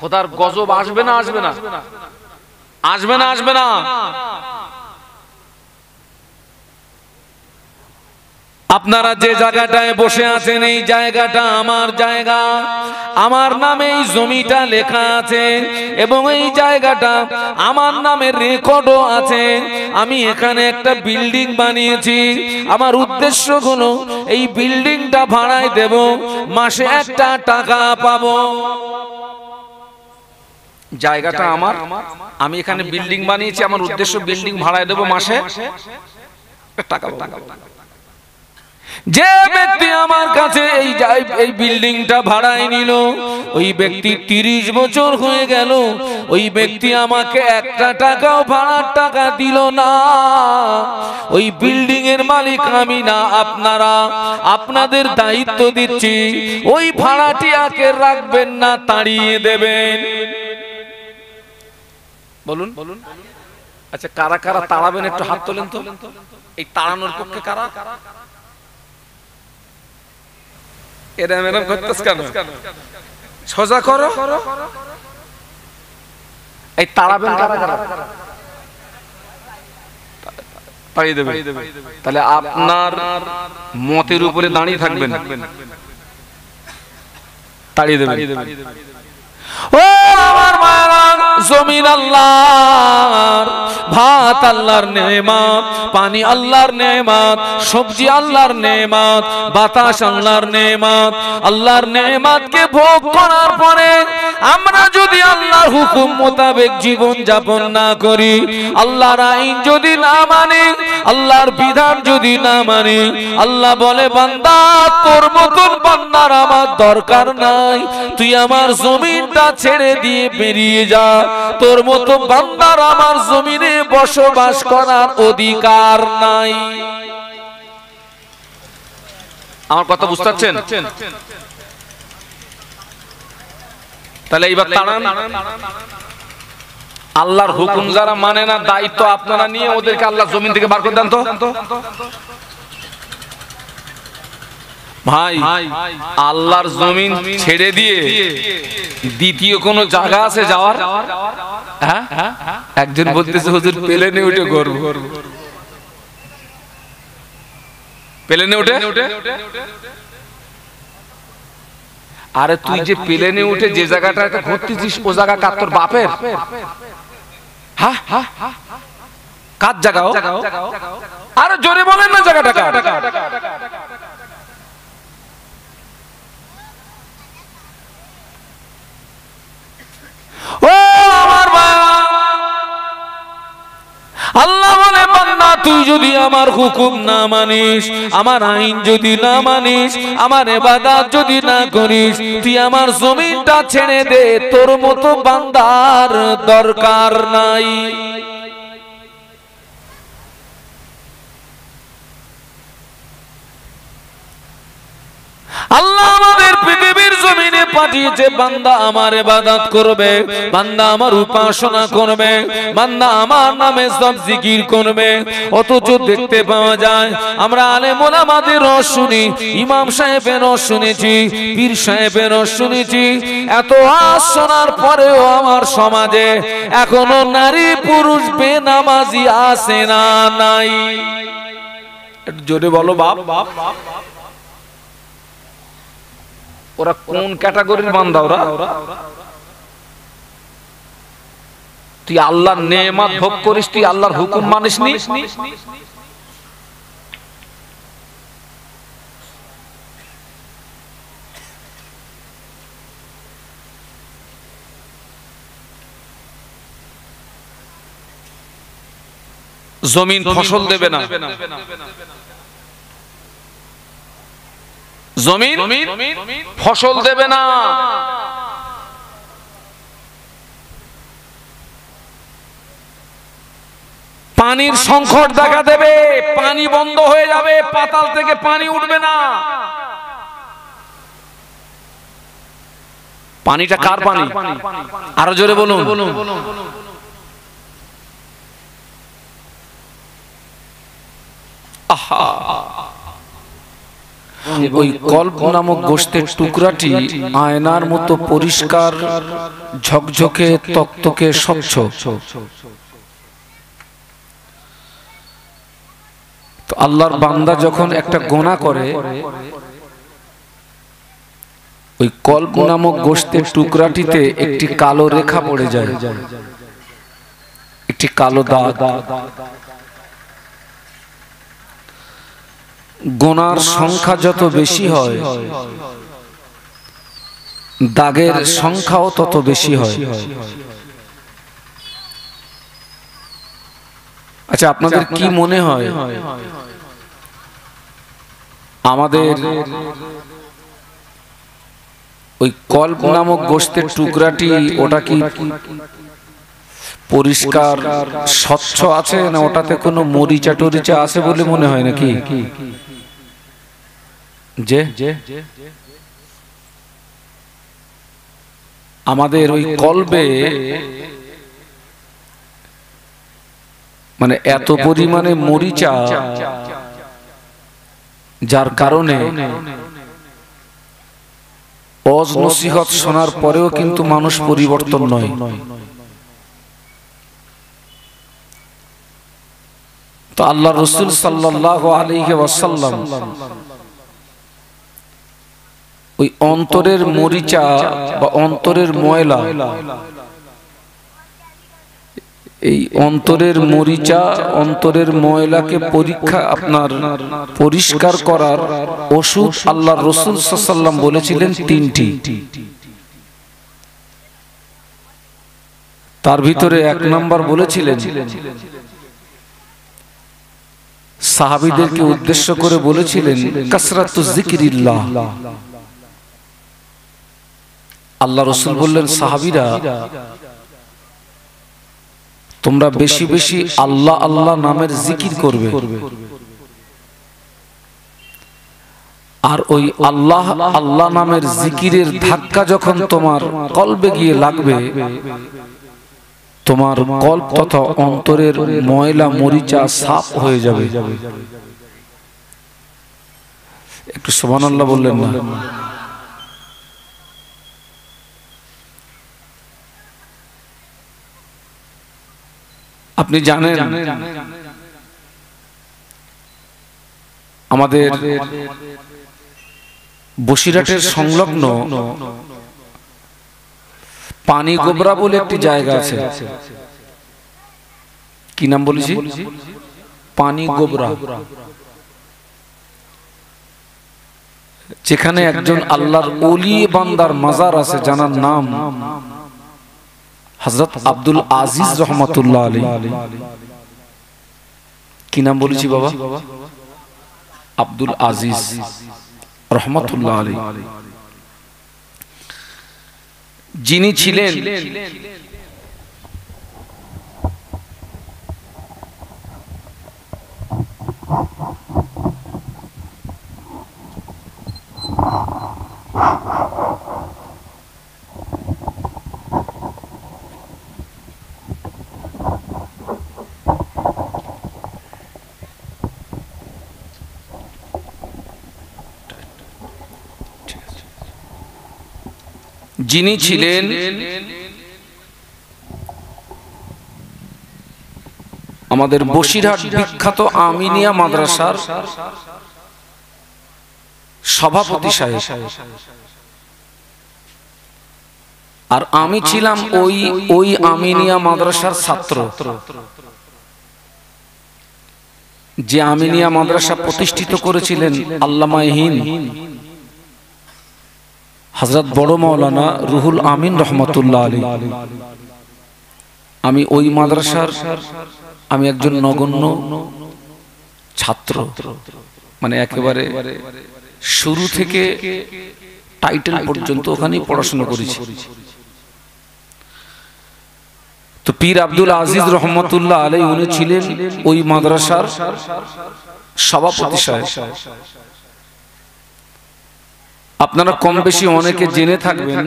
খোদার গজব আসবে না আসবে না। আসবে না আসবে না। আপনারা যে জায়গাটায় বসে আছেন, এই জায়গাটা আমার জায়গা। আমার নামে এই জমিটা লেখা আছে এবং এই জায়গাটা আমার নামে রেকর্ডও আছে। আমি এখানে একটা বিল্ডিং বানিয়েছি। আমার উদ্দেশ্য হলো, এই বিল্ডিংটা ভাড়ায় দেব, মাসে একটা টাকা পাবো। জায়গাটা আমার, আমি এখানে বিল্ডিং বানিয়েছি, আমার উদ্দেশ্য বিল্ডিং ভাড়ায় দেবো মাসে। টাকা পাবো। যে ব্যক্তি আমার কাছে এই এই বিল্ডিংটা ভাড়ায় নিল, ওই ব্যক্তি তিরিশ বছর হয়ে গেল, ওই ব্যক্তি আমাকে একটা টাকাও ভাড়ার টাকা দিল না। ওই বিল্ডিং এর মালিক আমি না, আপনারা আপনাদের দায়িত্ব দিচ্ছি, ওই ভাড়াটি আকে রাখবেন না, তাড়িয়ে দেবেন। বলুন বলুন। আচ্ছা কারা কারা তাড়াবেন, একটু হাত তোলেন তো। এই তাড়ানোর পক্ষে কারা? করতেস কেন? সোজা করো। এই তাড়াবেন দেবে। তাহলে আপনার মতের উপরে দাঁড়িয়ে থাকবেন। তাড়িয়ে দেবেন। ও জমিন আল্লাহর, ভাত আল্লাহর নেমাত, পানি আল্লাহর নেমাত, সবজি আল্লাহর নেমাত, বাতাস আল্লাহর নেমাত, আল্লাহর নেমাতকে ভোগ করার পরে আমরা যদি আল্লাহর হুকুম মোতাবেক জীবন যাপন না করি, আল্লাহর আইন যদি না মানি, আল্লাহর বিধান যদি না মানি, আল্লাহ বলে, বান্দা, তোর মতন বান্দার আমার দরকার নাই, তুই আমার জমিনটা ছেড়ে দিয়ে বেরিয়ে যা। তোর মতো বান্দার আমার জমিনে বসবাস করার অধিকার নাই। আমার কথা বুঝতে পারছেন? তাহলে এইবার তাড়ান আল্লাহর হুকুম যারা মানে না, দায়িত্ব আপনারা নিয়ে ওদেরকে আল্লাহ জমিন থেকে বার করে দেন তো। ভাই আল্লাহর জমিন ছেড়ে দিয়ে দ্বিতীয় কোন জায়গা আছে যাওয়ার? হ্যাঁ? একজন বলতেছে হুজুর প্লেনে উঠে করব প্লেনে উঠে আরে তুই যে প্লেনে উঠে যে জায়গাটা ঘুরতেছিস ও জায়গা কার তোর বাপের? হ্যাঁ? হ্যাঁ? কার জায়গা? আরে জোরে বলেন না জায়গাটা কার ও আমার বাবা আল্লাহ বলে, বান্দা, তুই যদি আমার হুকুম না মানিস, আমার আইন যদি না মানিস, আমার এবাদাত যদি না করিস, তুই আমার জমিনটা ছেড়ে দে, তোর মতো বান্দার দরকার নাই। আল্লাহ আমাদের পৃথিবীর জমিনে পাঠিয়েছে বান্দা আমার ইবাদত করবে, বান্দা আমার উপাসনা করবে, বান্দা আমার নামে সব জিকির করবে, অথচ দেখতে পাওয়া যায় আমরা আলেম শুনি, ইমাম সাহেবের শুনেছি, পীর সাহেবের শুনেছি, এত আজ শোনার পরেও আমার সমাজে এখনও নারী পুরুষ বেনামাজি আসে না, নাই। জোরে বলো বাপ বাপ। ওরা কোন ক্যাটাগরির বান্দা ওরা তুই আল্লাহর নেমাত ভোগ করিস তুই আল্লাহর হুকুম মানিস নি। জমিন ফসল দেবে না। জমিন ফসল দেবে না। পানির সংকট দেখা দেবে পানি বন্ধ হয়ে যাবে পাতাল থেকে পানি উঠবে না। পানিটা কার পানি? আরও জোরে বলুন। ওই কল্প নামক গোষ্ঠের টুকরাটি আয়নার মতো পরিষ্কার ঝকঝকে তক্তকে স্বচ্ছ। আল্লাহর বান্দা যখন একটা গোনা করে ওই কল্প নামক গোষ্ঠের টুকরাটিতে একটি কালো রেখা পড়ে যায়। একটি কালো দাগ। গোনার সংখ্যা যত বেশি হয় দাগের সংখ্যাও তত বেশি হয়। আচ্ছা আপনাদের কি মনে হয়? আমাদের ওই কল্প নামক গোষ্ঠের টুকরাটি ওটা কি পরিষ্কার স্বচ্ছ আছে না ওটাতে কোনো মরিচা টরিচা আছে বলে মনে হয় নাকি? যে আমাদের ওই কলবে মানে এত পরিমাণে মরিচা যার কারণে অজ নসিহত শোনার পরেও কিন্তু মানুষ পরিবর্তন নয়। তো আল্লাহ রসুল সাল্লাহ আলিহে ওয়াসাল্লাম ওই অন্তরের মরিচা বা অন্তরের ময়লা। এই অন্তরের মরিচা, অন্তরের ময়লাকে পরীক্ষা আপনার পরিষ্কার করার ওষুধ আল্লাহ রসুল সাল্লাম বলেছিলেন তিনটি। তার ভিতরে এক নাম্বার বলেছিলেন, সাহাবিদেরকে উদ্দেশ্য করে বলেছিলেন, কাসরাত জিকিরিল্লাহ আল্লাহ রসুল বললেন সাহাবিরা তোমরা বেশি বেশি আল্লাহ আল্লাহ নামের জিকির করবে। আর ওই আল্লাহ আল্লাহ নামের জিকিরের ধাক্কা যখন তোমার কলবে গিয়ে লাগবে তোমার কল্প তথা অন্তরের ময়লা মরিচা সাফ হয়ে যাবে। একটু সোমান আল্লাহ বললেন না। আপনি জানেন আমাদের বসিরহাটের সংলগ্ন পানি গোবরা বলে একটি জায়গা আছে। কি নাম বলেছি? পানি গোবরা। যেখানে একজন আল্লাহর অলি বান্দার মাজার আছে জানার নাম। হজরত আব্দুল আজিজ রহমতুল্লাহ আলী কি নাম বলেছি বাবা? আব্দুল আজিজ রহমতুল্লাহ আলী যিনি ছিলেন। যিনি ছিলেন আমাদের বসিরহাট বিখ্যাত আমিনিয়া মাদ্রাসার সভাপতি সাহেব। আর আমি ছিলাম ওই ওই আমিনিয়া মাদ্রাসার ছাত্র। যে আমিনিয়া মাদ্রাসা প্রতিষ্ঠিত করেছিলেন আল্লামাহিন হজরত বড় মৌলানা রুহুল আমিন রহমতুল্লাহ আলী আমি ওই মাদ্রাসার, আমি একজন নগণ্য ছাত্র। মানে একেবারে শুরু থেকে টাইটেল পর্যন্ত ওখানেই পড়াশোনা করেছি। তো পীর আব্দুল আজিজ রহমতুল্লাহ আলাই উনি ছিলেন ওই মাদ্রাসার সভাপতি সাহেব। আপনারা কম বেশি অনেকে জেনে থাকবেন।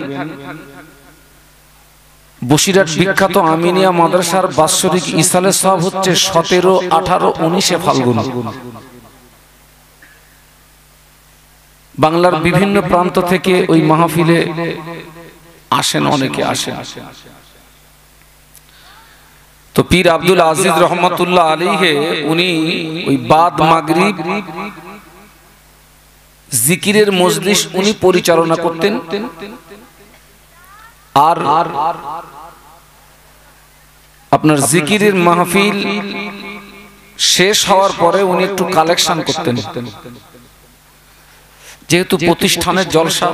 বসিরহাট বিখ্যাত আমিনিয়া মাদ্রাসার বাৎসরিক ইসালে সব হচ্ছে সতেরো আঠারো উনিশে ফাল্গুন। বাংলার বিভিন্ন প্রান্ত থেকে ওই মাহফিলে আসেন অনেকে আসেন। তো পীর আব্দুল আজিজ রহমতুল্লাহ আলীহে উনি ওই বাদ মাগরিব জিকিরের মজলিস উনি পরিচালনা করতেন। আর আপনার জিকিরের মাহফিল শেষ হওয়ার পরে উনি একটু কালেকশন করতেন। যেহেতু প্রতিষ্ঠানের জলসা।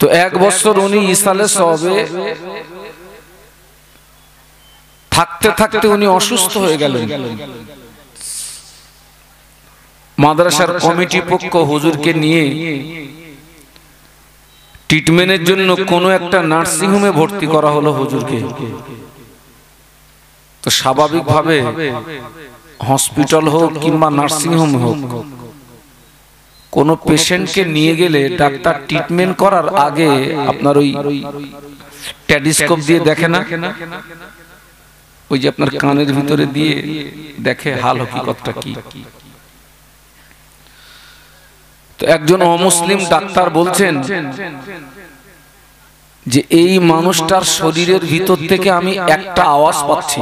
তো এক বছর উনি ইসালে সবে থাকতে থাকতে উনি অসুস্থ হয়ে গেলেন। মাদ্রাসার কমিটি পক্ষ হুজুরকে নিয়ে ট্রিটমেন্টের জন্য কোন একটা নার্সিংহোমে ভর্তি করা হলো হুজুরকে। তো স্বাভাবিকভাবে হসপিটাল হোক কিংবা নার্সিংহোম হোক কোনো পেশেন্টকে নিয়ে গেলে ডাক্তার ট্রিটমেন্ট করার আগে আপনার ওই ট্যাডিস্কোপ দিয়ে দেখে না? ওই যে আপনার কানের ভিতরে দিয়ে দেখে হাল হকিকতটা কি? তো একজন অমুসলিম ডাক্তার বলছেন যে এই মানুষটার শরীরের ভিতর থেকে আমি একটা আওয়াজ পাচ্ছি।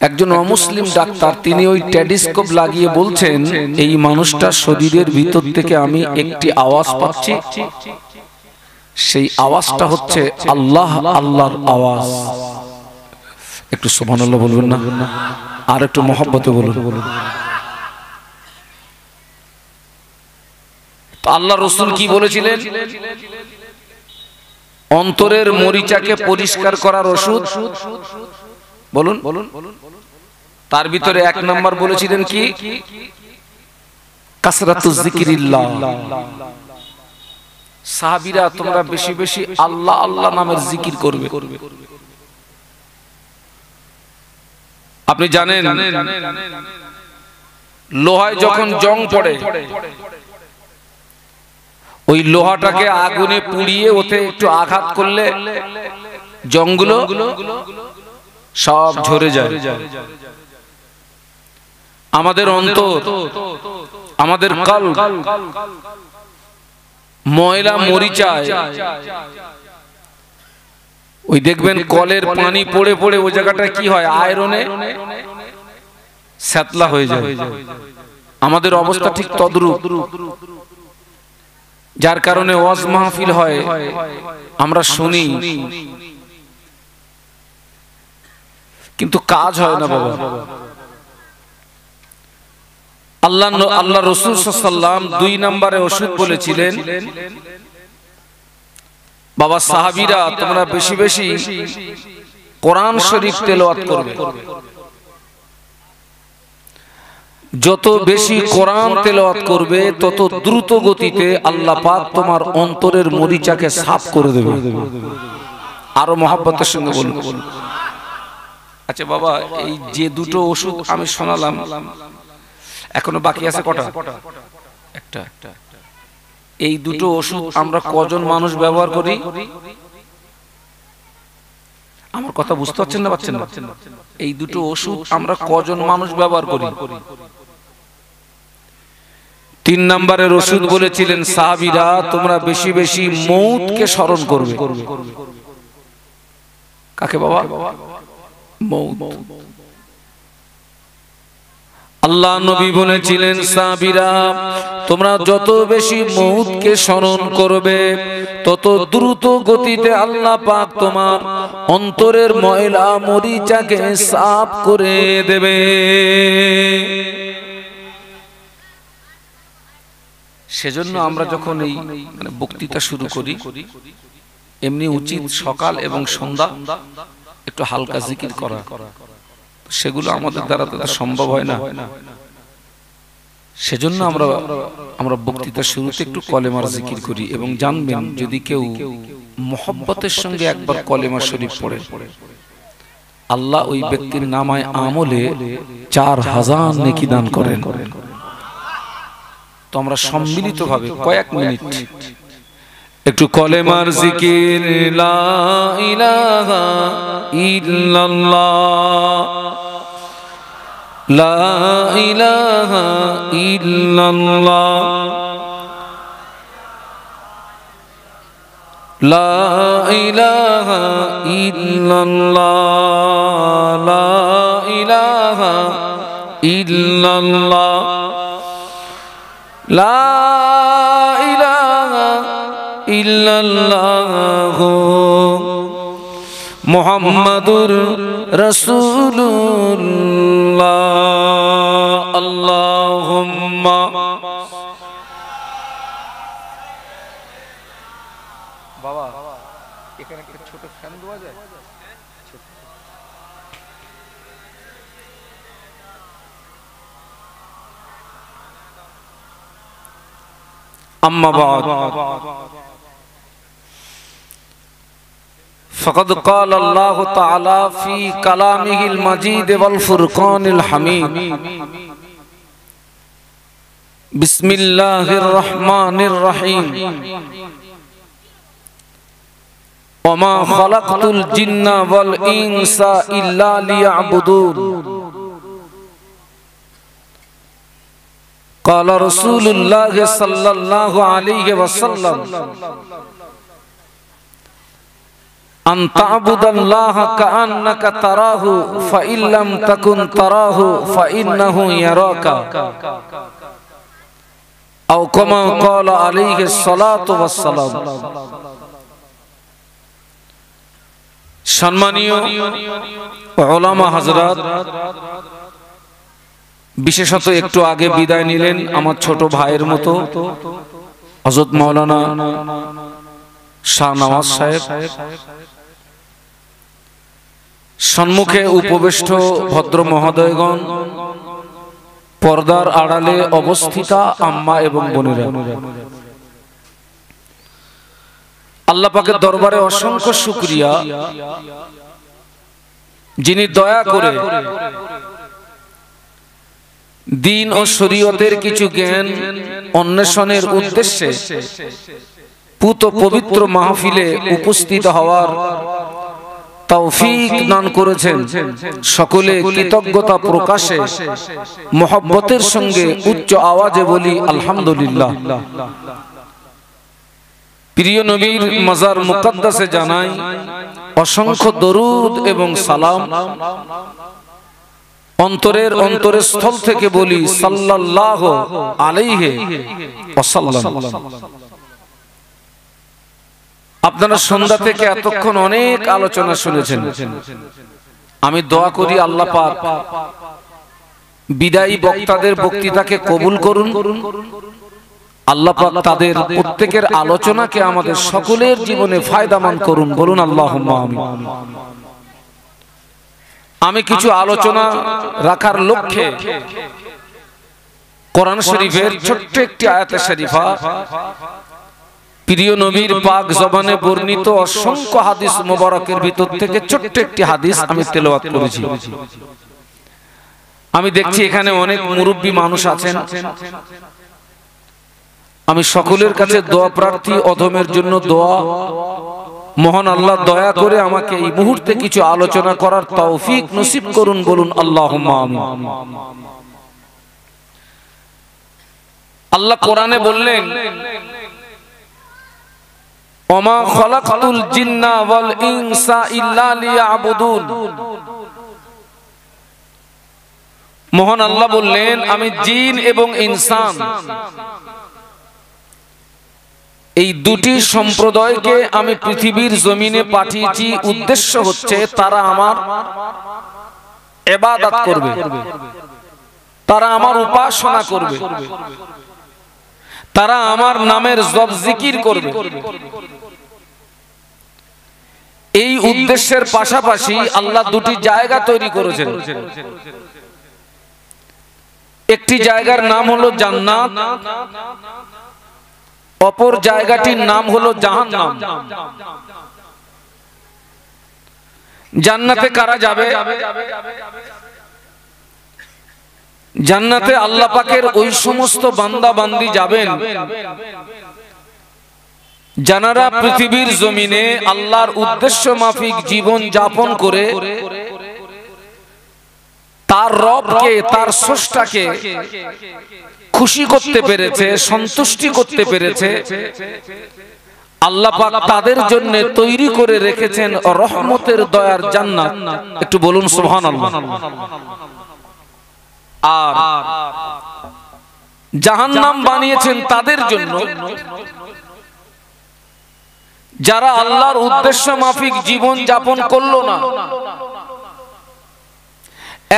একজন অমুসলিম ডাক্তার তিনি ওই টেডিস্কোপ লাগিয়ে বলছেন এই মানুষটার শরীরের ভিতর থেকে আমি একটি আওয়াজ পাচ্ছি। সেই আওয়াজটা হচ্ছে আল্লাহ আল্লাহর আওয়াজ। একটু সোভানাল্লাহ বলবেন না? আর একটু মহব্বতে বলুন। আল্লাহ রসুল কি বলেছিলেন? অন্তরের মরিচাকে পরিষ্কার করার ওষুধ? বলুন। বলুন তার ভিতরে এক নম্বর বলেছিলেন কি? সাহাবিরা তোমরা বেশি বেশি আল্লাহ আল্লাহ নামের জিকির করবে। আপনি জানেন, লোহায় যখন জং পড়ে ওই লোহাটাকে আগুনে পুড়িয়ে ওতে একটু আঘাত করলে জঙ্গল সব ঝরে যায়। আমাদের অন্তর, আমাদের কাল ময়লা মরিচা ওই দেখবেন কলের পানি পড়ে পড়ে ওই জায়গাটা কি হয়? আয়রনে স্যাতলা হয়ে যায়। আমাদের অবস্থা ঠিক তদ্রুপ। যার কারণে ওয়াজ মাহফিল হয়। আমরা শুনি। কিন্তু কাজ হয় না বাবা। আল্লাহ আল্লাহ রসুল সাল্লাম দুই নম্বরে ওষুধ বলেছিলেন, বাবা সাহাবিরা তোমরা বেশি বেশি কোরআন শরীফ তেলোয়াত করবে। যত বেশি কোরআন তেলাওয়াত করবে তত দ্রুত গতিতে আল্লাহ পাক তোমার অন্তরের মরিচাকে সাফ করে দেবে। আরও মহাব্বতের সঙ্গে বলব আচ্ছা বাবা এই যে দুটো ওষুধ আমি শোনালাম এখনও বাকি আছে কটা? একটা। এই দুটো ওষুধ আমরা কজন মানুষ ব্যবহার করি? আমার কথা বুঝতে পারছেন না পাচ্ছেন এই দুটো ওষুধ আমরা কজন মানুষ ব্যবহার করি? তিন নম্বরের ওষুধ বলেছিলেন, সাহাবিরা, তোমরা বেশি বেশি মৌতকে স্মরণ করবে। কাকে বাবা? আল্লাহ নবী বলেছিলেন সাবিরা তোমরা যত বেশি মৌতকে স্মরণ করবে, তত দ্রুত গতিতে আল্লাহ পাক তোমার অন্তরের ময়লা মরিচাকে সাফ করে দেবে। সেজন্য আমরা যখন এই মানে বক্তৃতা শুরু করি এমনি উচিত সকাল এবং সন্ধ্যা একটু হালকা জিকির করা। সেগুলো আমাদের দ্বারা তো সম্ভব হয় না। সেজন্য আমরা আমরা বক্তৃতা শুরুতে একটু কলেমার জিকির করি এবং জানবেন যদি কেউ মহব্বতের সঙ্গে একবার কলেমার শরীফ পড়ে। আল্লাহ ওই ব্যক্তির নামায় আমলে চার হাজার নেকি দান করেন। তোমরা সম্মিলিতভাবে কয়েক মিনিট একটু কলেমার জিকির লা ইলাহা ইল্লাল্লাহ লা লা ইলাহা লা ইল্লাল্লাহ মোহাম্মদুর রসুল আল্লাহ বাবা এখানে একটা ছোট ফ্যান দেওয়া যায়? اما بعد. فقد قال اللہ تعالی فی کلامه المجید والفرقان الحمید بسم اللہ الرحمن الرحیم وما خلقت الجن والانس الا لیعبدون قال رسول الله صلى الله عليه وسلم أن تعبد الله كأنك تراه فإن لم تكن تراه فإنه يراك أو كما قال عليه الصلاة والسلام সম্মানীয় ওলামা হাজরাত বিশেষত একটু আগে বিদায় নিলেন আমার ছোট ভাইয়ের মতো হজরত মৌলানা শাহ নওয়াজ সাহেব। সম্মুখে উপবিষ্ট ভদ্র মহোদয়গণ, পর্দার আড়ালে অবস্থিতা আম্মা এবং বোনেরা। আল্লাহ পাকের দরবারে অসংখ্য শুক্রিয়া, যিনি দয়া করে দিন ও শরীয়তের কিছু জ্ঞান অন্বেষণের উদ্দেশ্যে পুত পবিত্র মাহফিলে উপস্থিত হওয়ার তৌফিক দান করেছেন। সকলে কৃতজ্ঞতা প্রকাশে মোহব্বতের সঙ্গে উচ্চ আওয়াজে বলি, আলহামদুলিল্লাহ। প্রিয় নবীর মাজার মুকদ্দাসে জানাই, অসংখ্য দরুদ এবং সালাম। অন্তরের অন্তরের স্থল থেকে বলি সাল্লাল্লাহ আলাইহে আপনারা সন্ধ্যা থেকে এতক্ষণ অনেক আলোচনা শুনেছেন। আমি দোয়া করি আল্লাহ বিদায়ী বক্তাদের বক্তৃতাকে কবুল করুন। আল্লাহ তাদের প্রত্যেকের আলোচনাকে আমাদের সকলের জীবনে ফায়দামান করুন। বলুন আল্লাহ আমি কিছু আলোচনা রাখার লক্ষ্যে কোরআন শরীফের ছোট্ট একটি আয়াতে শরীফা। প্রিয় নবীর পাক জবানে বর্ণিত অসংখ্য হাদিস মোবারকের ভিতর থেকে ছোট্ট একটি হাদিস আমি তেলাওয়াত করেছি। আমি দেখছি এখানে অনেক মুরব্বী মানুষ আছেন। আমি সকলের কাছে দোয়া প্রার্থী অধমের জন্য দোয়া। মহান আল্লাহ দয়া করে আমাকে এই মুহূর্তে কিছু আলোচনা করার তৌফিক নসিব করুন বলুন আল্লাহ আল্লাহ কোরআনে বললেন ওয়াল ইনসা মহান আল্লাহ বললেন, আমি জিন এবং ইনসান এই দুটি সম্প্রদায়কে আমি পৃথিবীর জমিনে পাঠিয়েছি। উদ্দেশ্য হচ্ছে তারা আমার এবাদত করবে। তারা আমার উপাসনা করবে। তারা আমার নামের জব জিকির করবে। এই উদ্দেশ্যের পাশাপাশি আল্লাহ দুটি জায়গা তৈরি করেছেন। একটি জায়গার নাম হলো জান্নাত অপর জায়গাটির নাম হলো জাহান্নাম। জান্নাতে কারা যাবে? জান্নাতে আল্লাহ পাকের ওই সমস্ত বান্দা বান্দি যাবেন। জানারা পৃথিবীর জমিনে আল্লাহর উদ্দেশ্য মাফিক জীবন যাপন করে, তার রবকে, তার স্রষ্টাকে খুশি করতে পেরেছে সন্তুষ্টি করতে পেরেছে। আল্লাহ পাক তাদের জন্য তৈরি করে রেখেছেন রহমতের দয়ার জান্নাত। একটু বলুন সুবহানাল্লাহ। আর জাহান্নাম বানিয়েছেন তাদের জন্য। যারা আল্লাহর উদ্দেশ্য মাফিক জীবন যাপন করল না।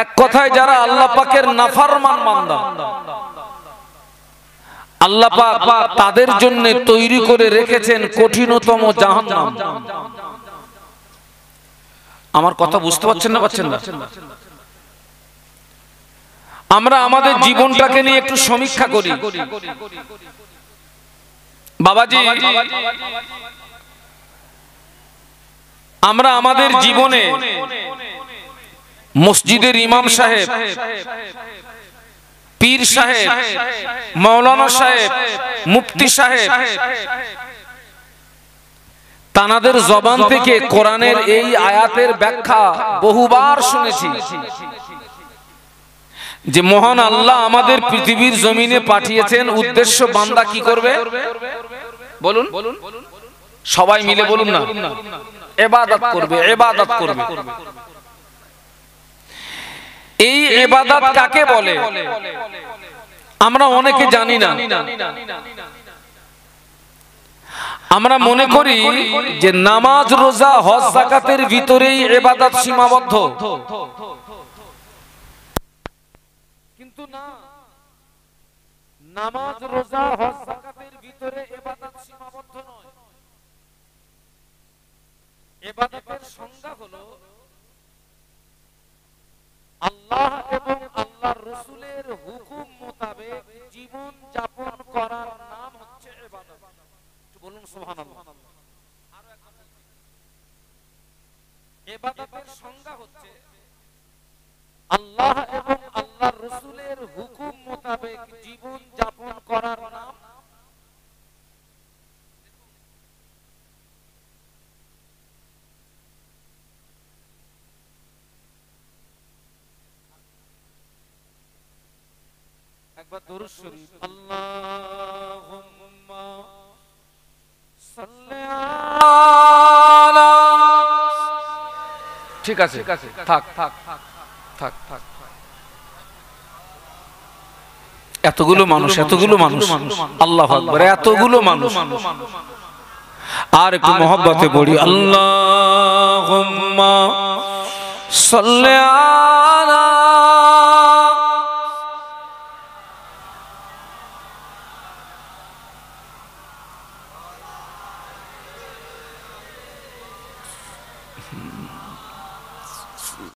এক কথায় যারা আল্লাহ পাকের নাফারমান বান্দা। আল্লাহ তাদের জন্য তৈরি করে রেখেছেন কঠিনতম জাহান্নাম। আমার কথা বুঝতে পারছেন না পাচ্ছেন না? আমরা আমাদের জীবনটাকে নিয়ে একটু সমীক্ষা করি। বাবাজি, আমরা আমাদের জীবনে মসজিদের ইমাম সাহেব পীর সাহেব মৌলানা সাহেব মুফতি সাহেব তানাদের জবান থেকে কোরআনের এই আয়াতের ব্যাখ্যা বহুবার শুনেছি। যে মহান আল্লাহ আমাদের পৃথিবীর জমিনে পাঠিয়েছেন উদ্দেশ্য বান্দা কি করবে? বলুন। সবাই মিলে বলুন না। এবাদত করবে এবাদত করবে। এই এবাদত কাকে বলে? আমরা অনেকে জানি না। আমরা মনে করি যে নামাজ, রোজা, হজ জাকাতের ভিতরেই এবাদত সীমাবদ্ধ। কিন্তু না, নামাজ, রোজা, হজ, যাকাতের ভিতরে ইবাদত সীমাবদ্ধ নয়। ইবাদতের সংজ্ঞা হলো আল্লাহ এবং আল্লাহর রাসূলের হুকুম মোতাবেক জীবন যাপন করার নাম হচ্ছে বলুন বলছি। ইবাদতের সংজ্ঞা হচ্ছে আল্লাহ এবং আল্লাহর রসুলের হুকুম মোতাবেক জীবন যাপন করার নাম একবার দরুদ শরীফ আল্লাহুম্মা সাল্লি আলা। ঠিক আছে থাক থাক থাক থাক এতগুলো মানুষ এতগুলো মানুষ আল্লাহ আকবার এতগুলো মানুষ। আর একটু মহব্বতে পড়ি। আল্লাহুম্মা সাল্লি আলা।